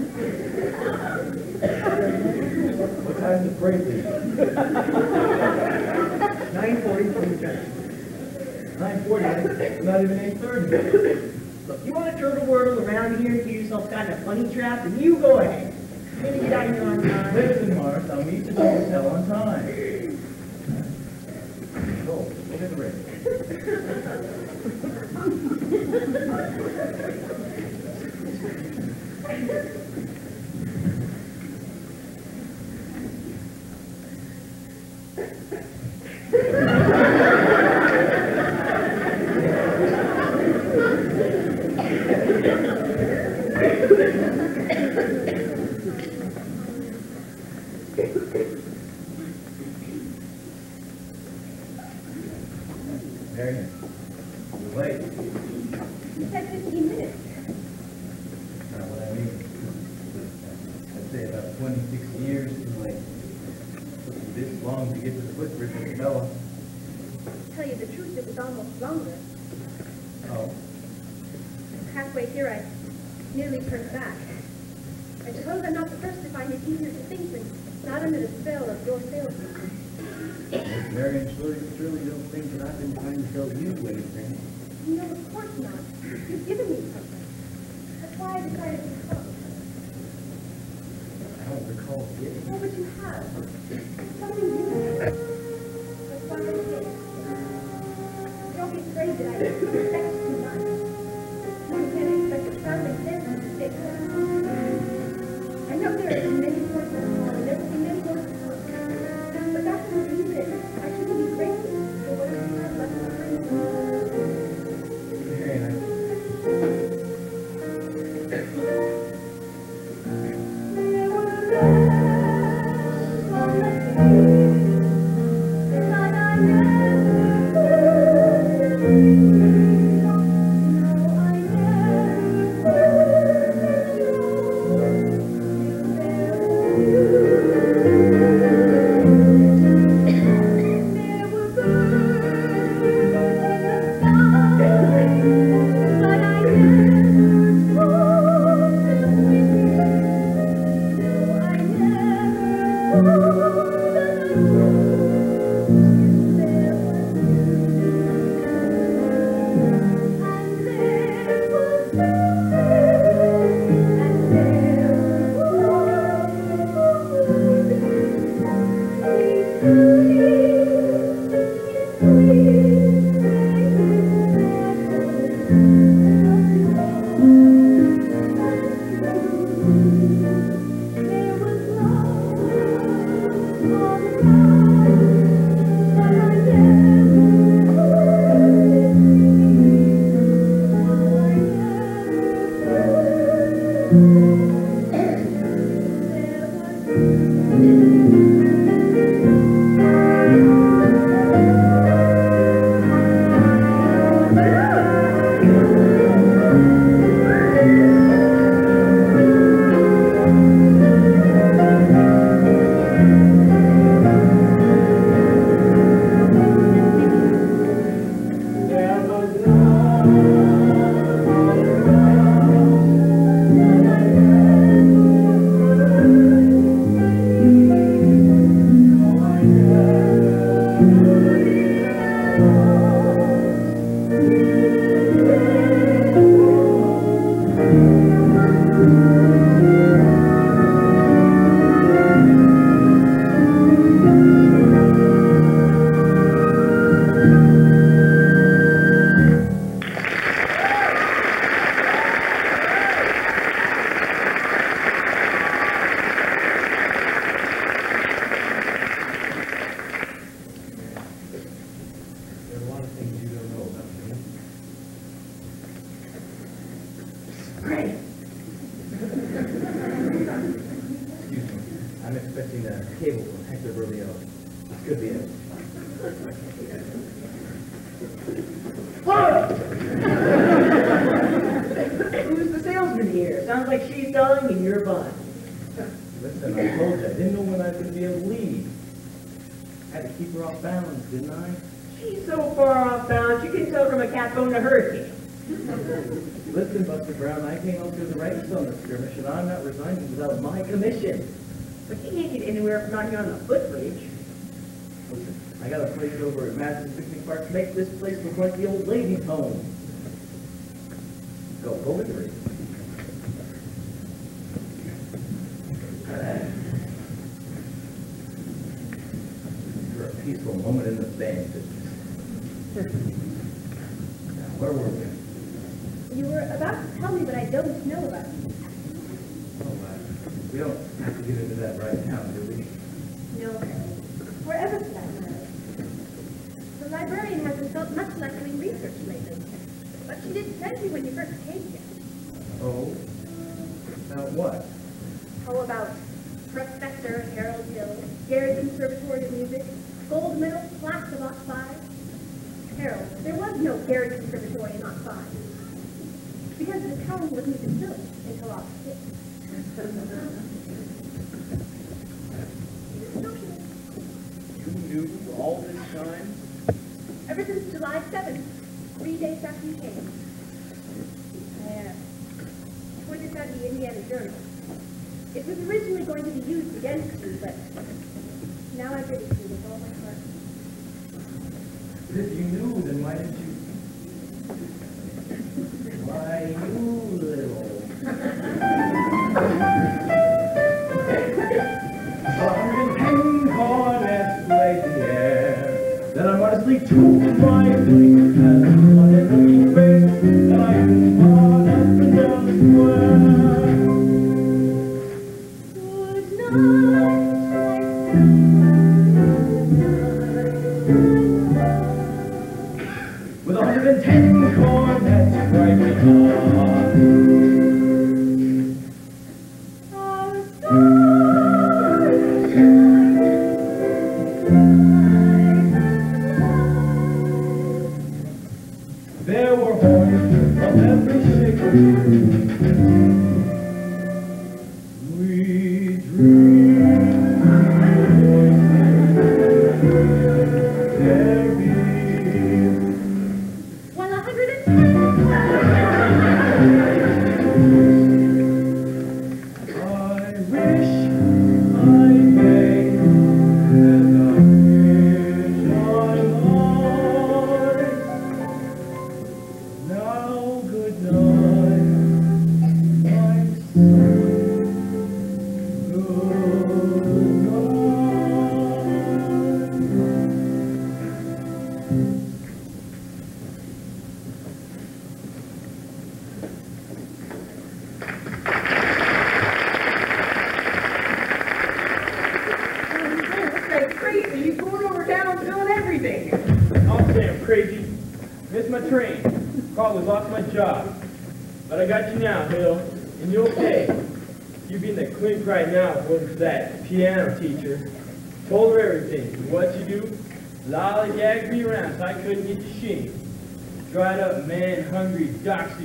What time's the parade leave? Nine forty from the judge. Nine forty, not even eight thirty. Look, you want to turtle wordle around here and get yourself kind of funny trap, then you go ahead. You're here on time. Listen, Mark, I'll meet you at the hotel on time.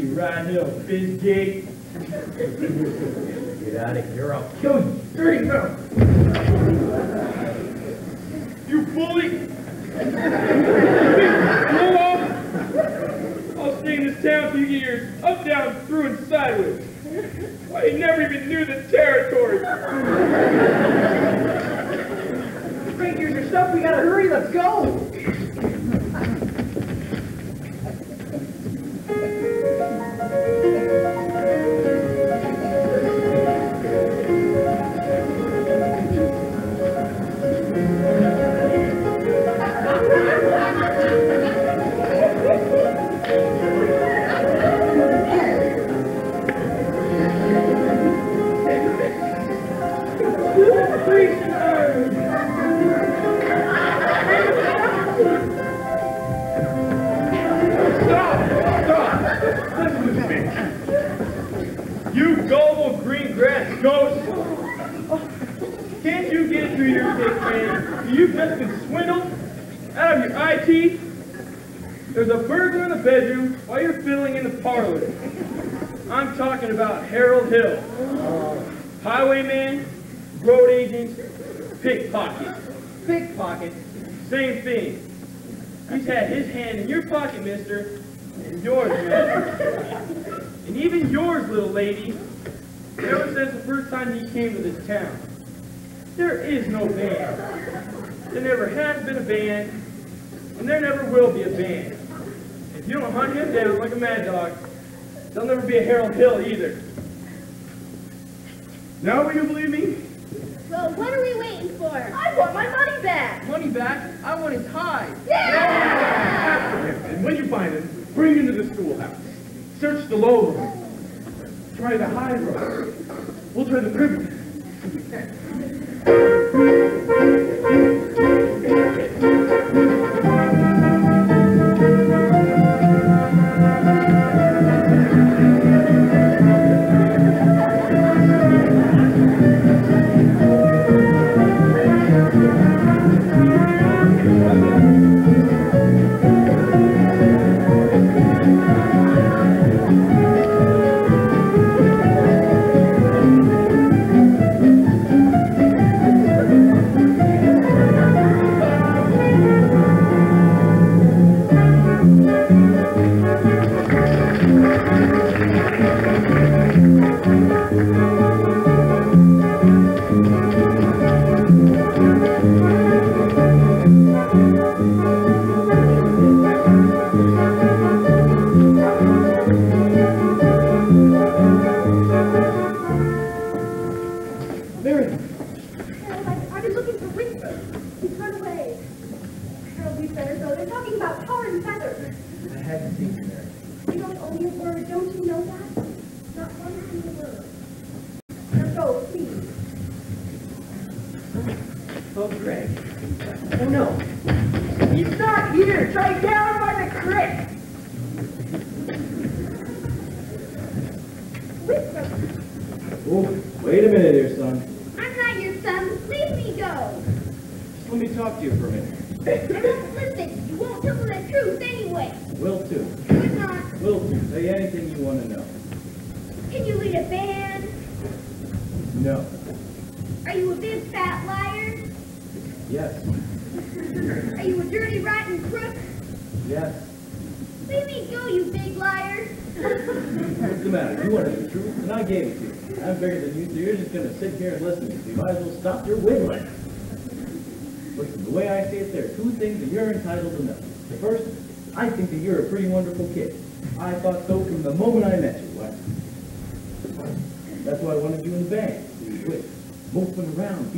you riding up fish gate. Get out of here, I'll kill you. Drink up! You bully! Off! I'll stay in this town for years, up, down, through, and sideways. Why, he never even knew the territory! Figures stuff. we gotta hurry, let's go!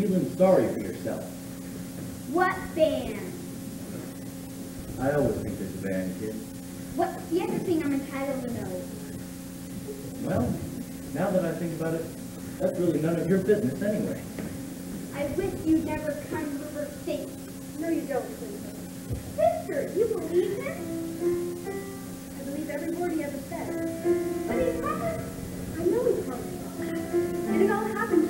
feeling sorry for yourself. What band? I always think there's a band, kid. What's the other thing I'm entitled to know? Well, now that I think about it, that's really none of your business anyway. I wish you'd never come to River State. No, you don't, Cleveland. Sister, you believe him? I believe every word he ever said. But he promised. I know he promised. And it all happened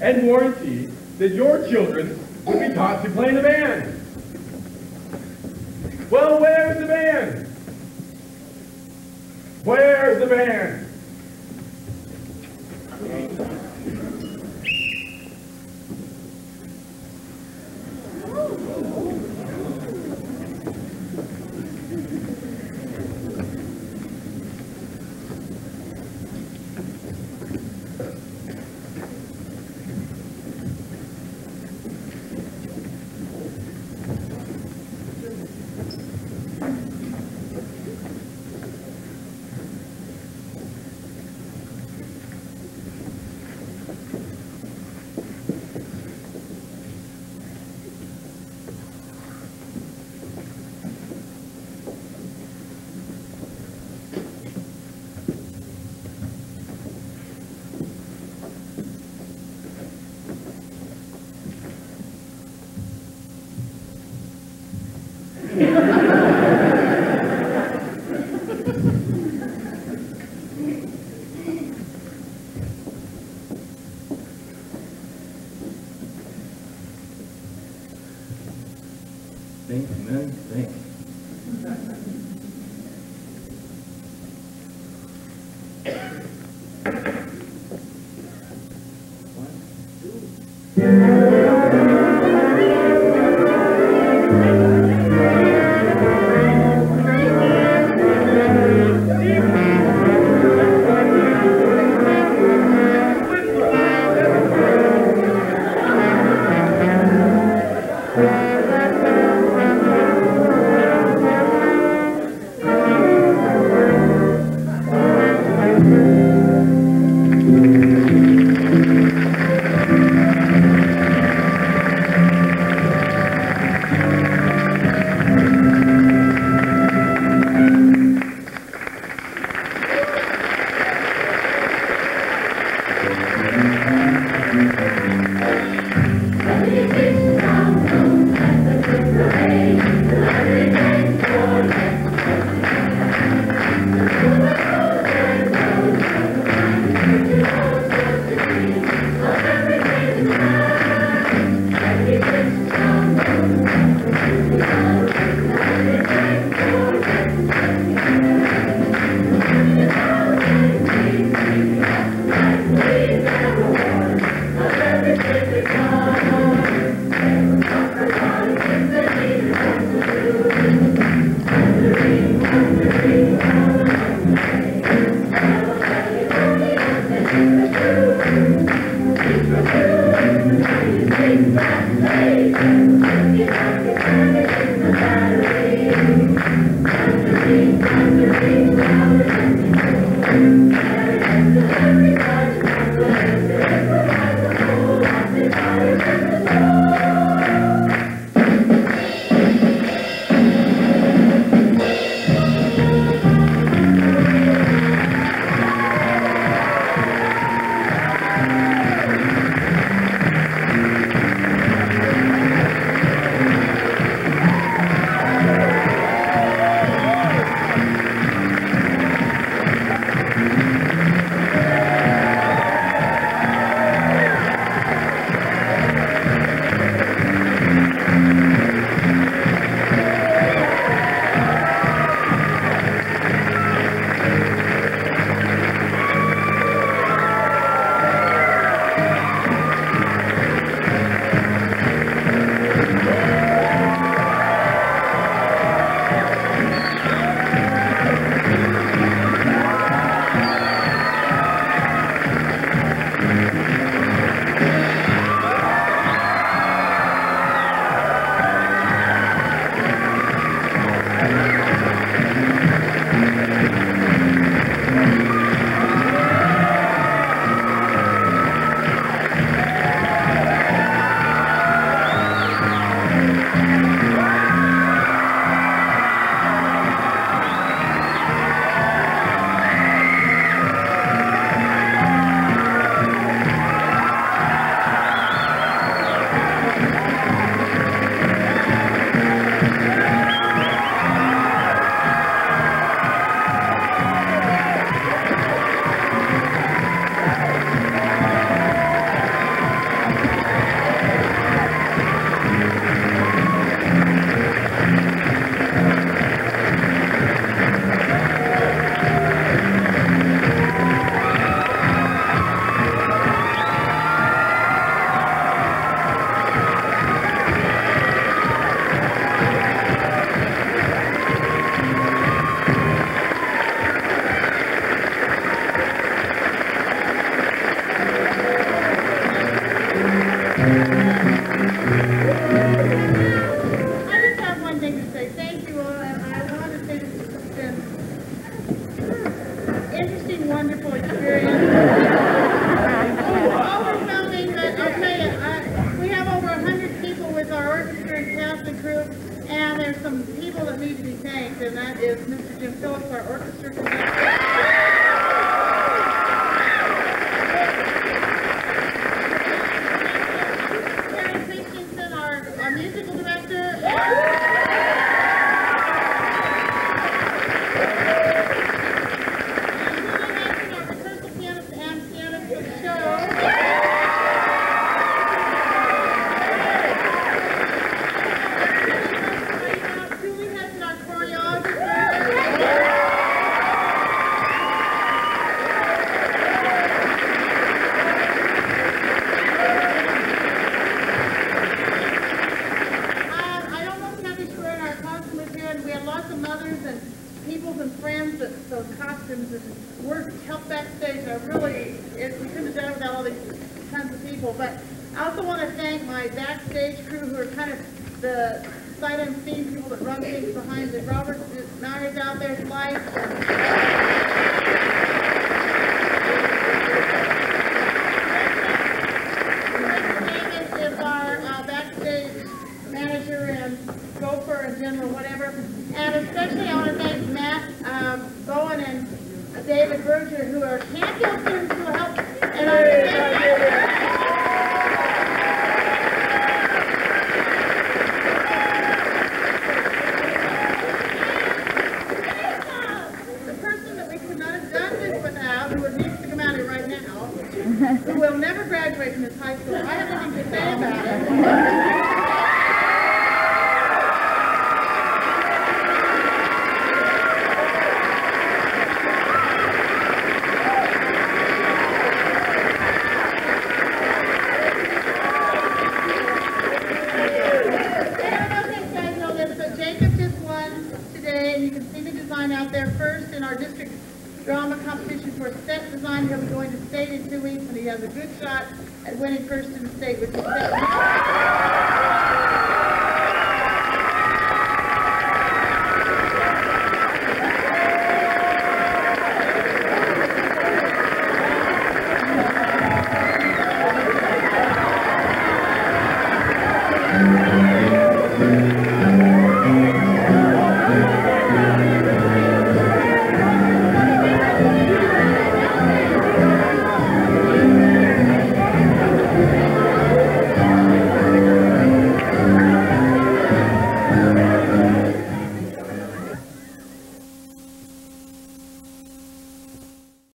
and warranty that your children would be taught to play in the band. Well, where's the band? Where's the band?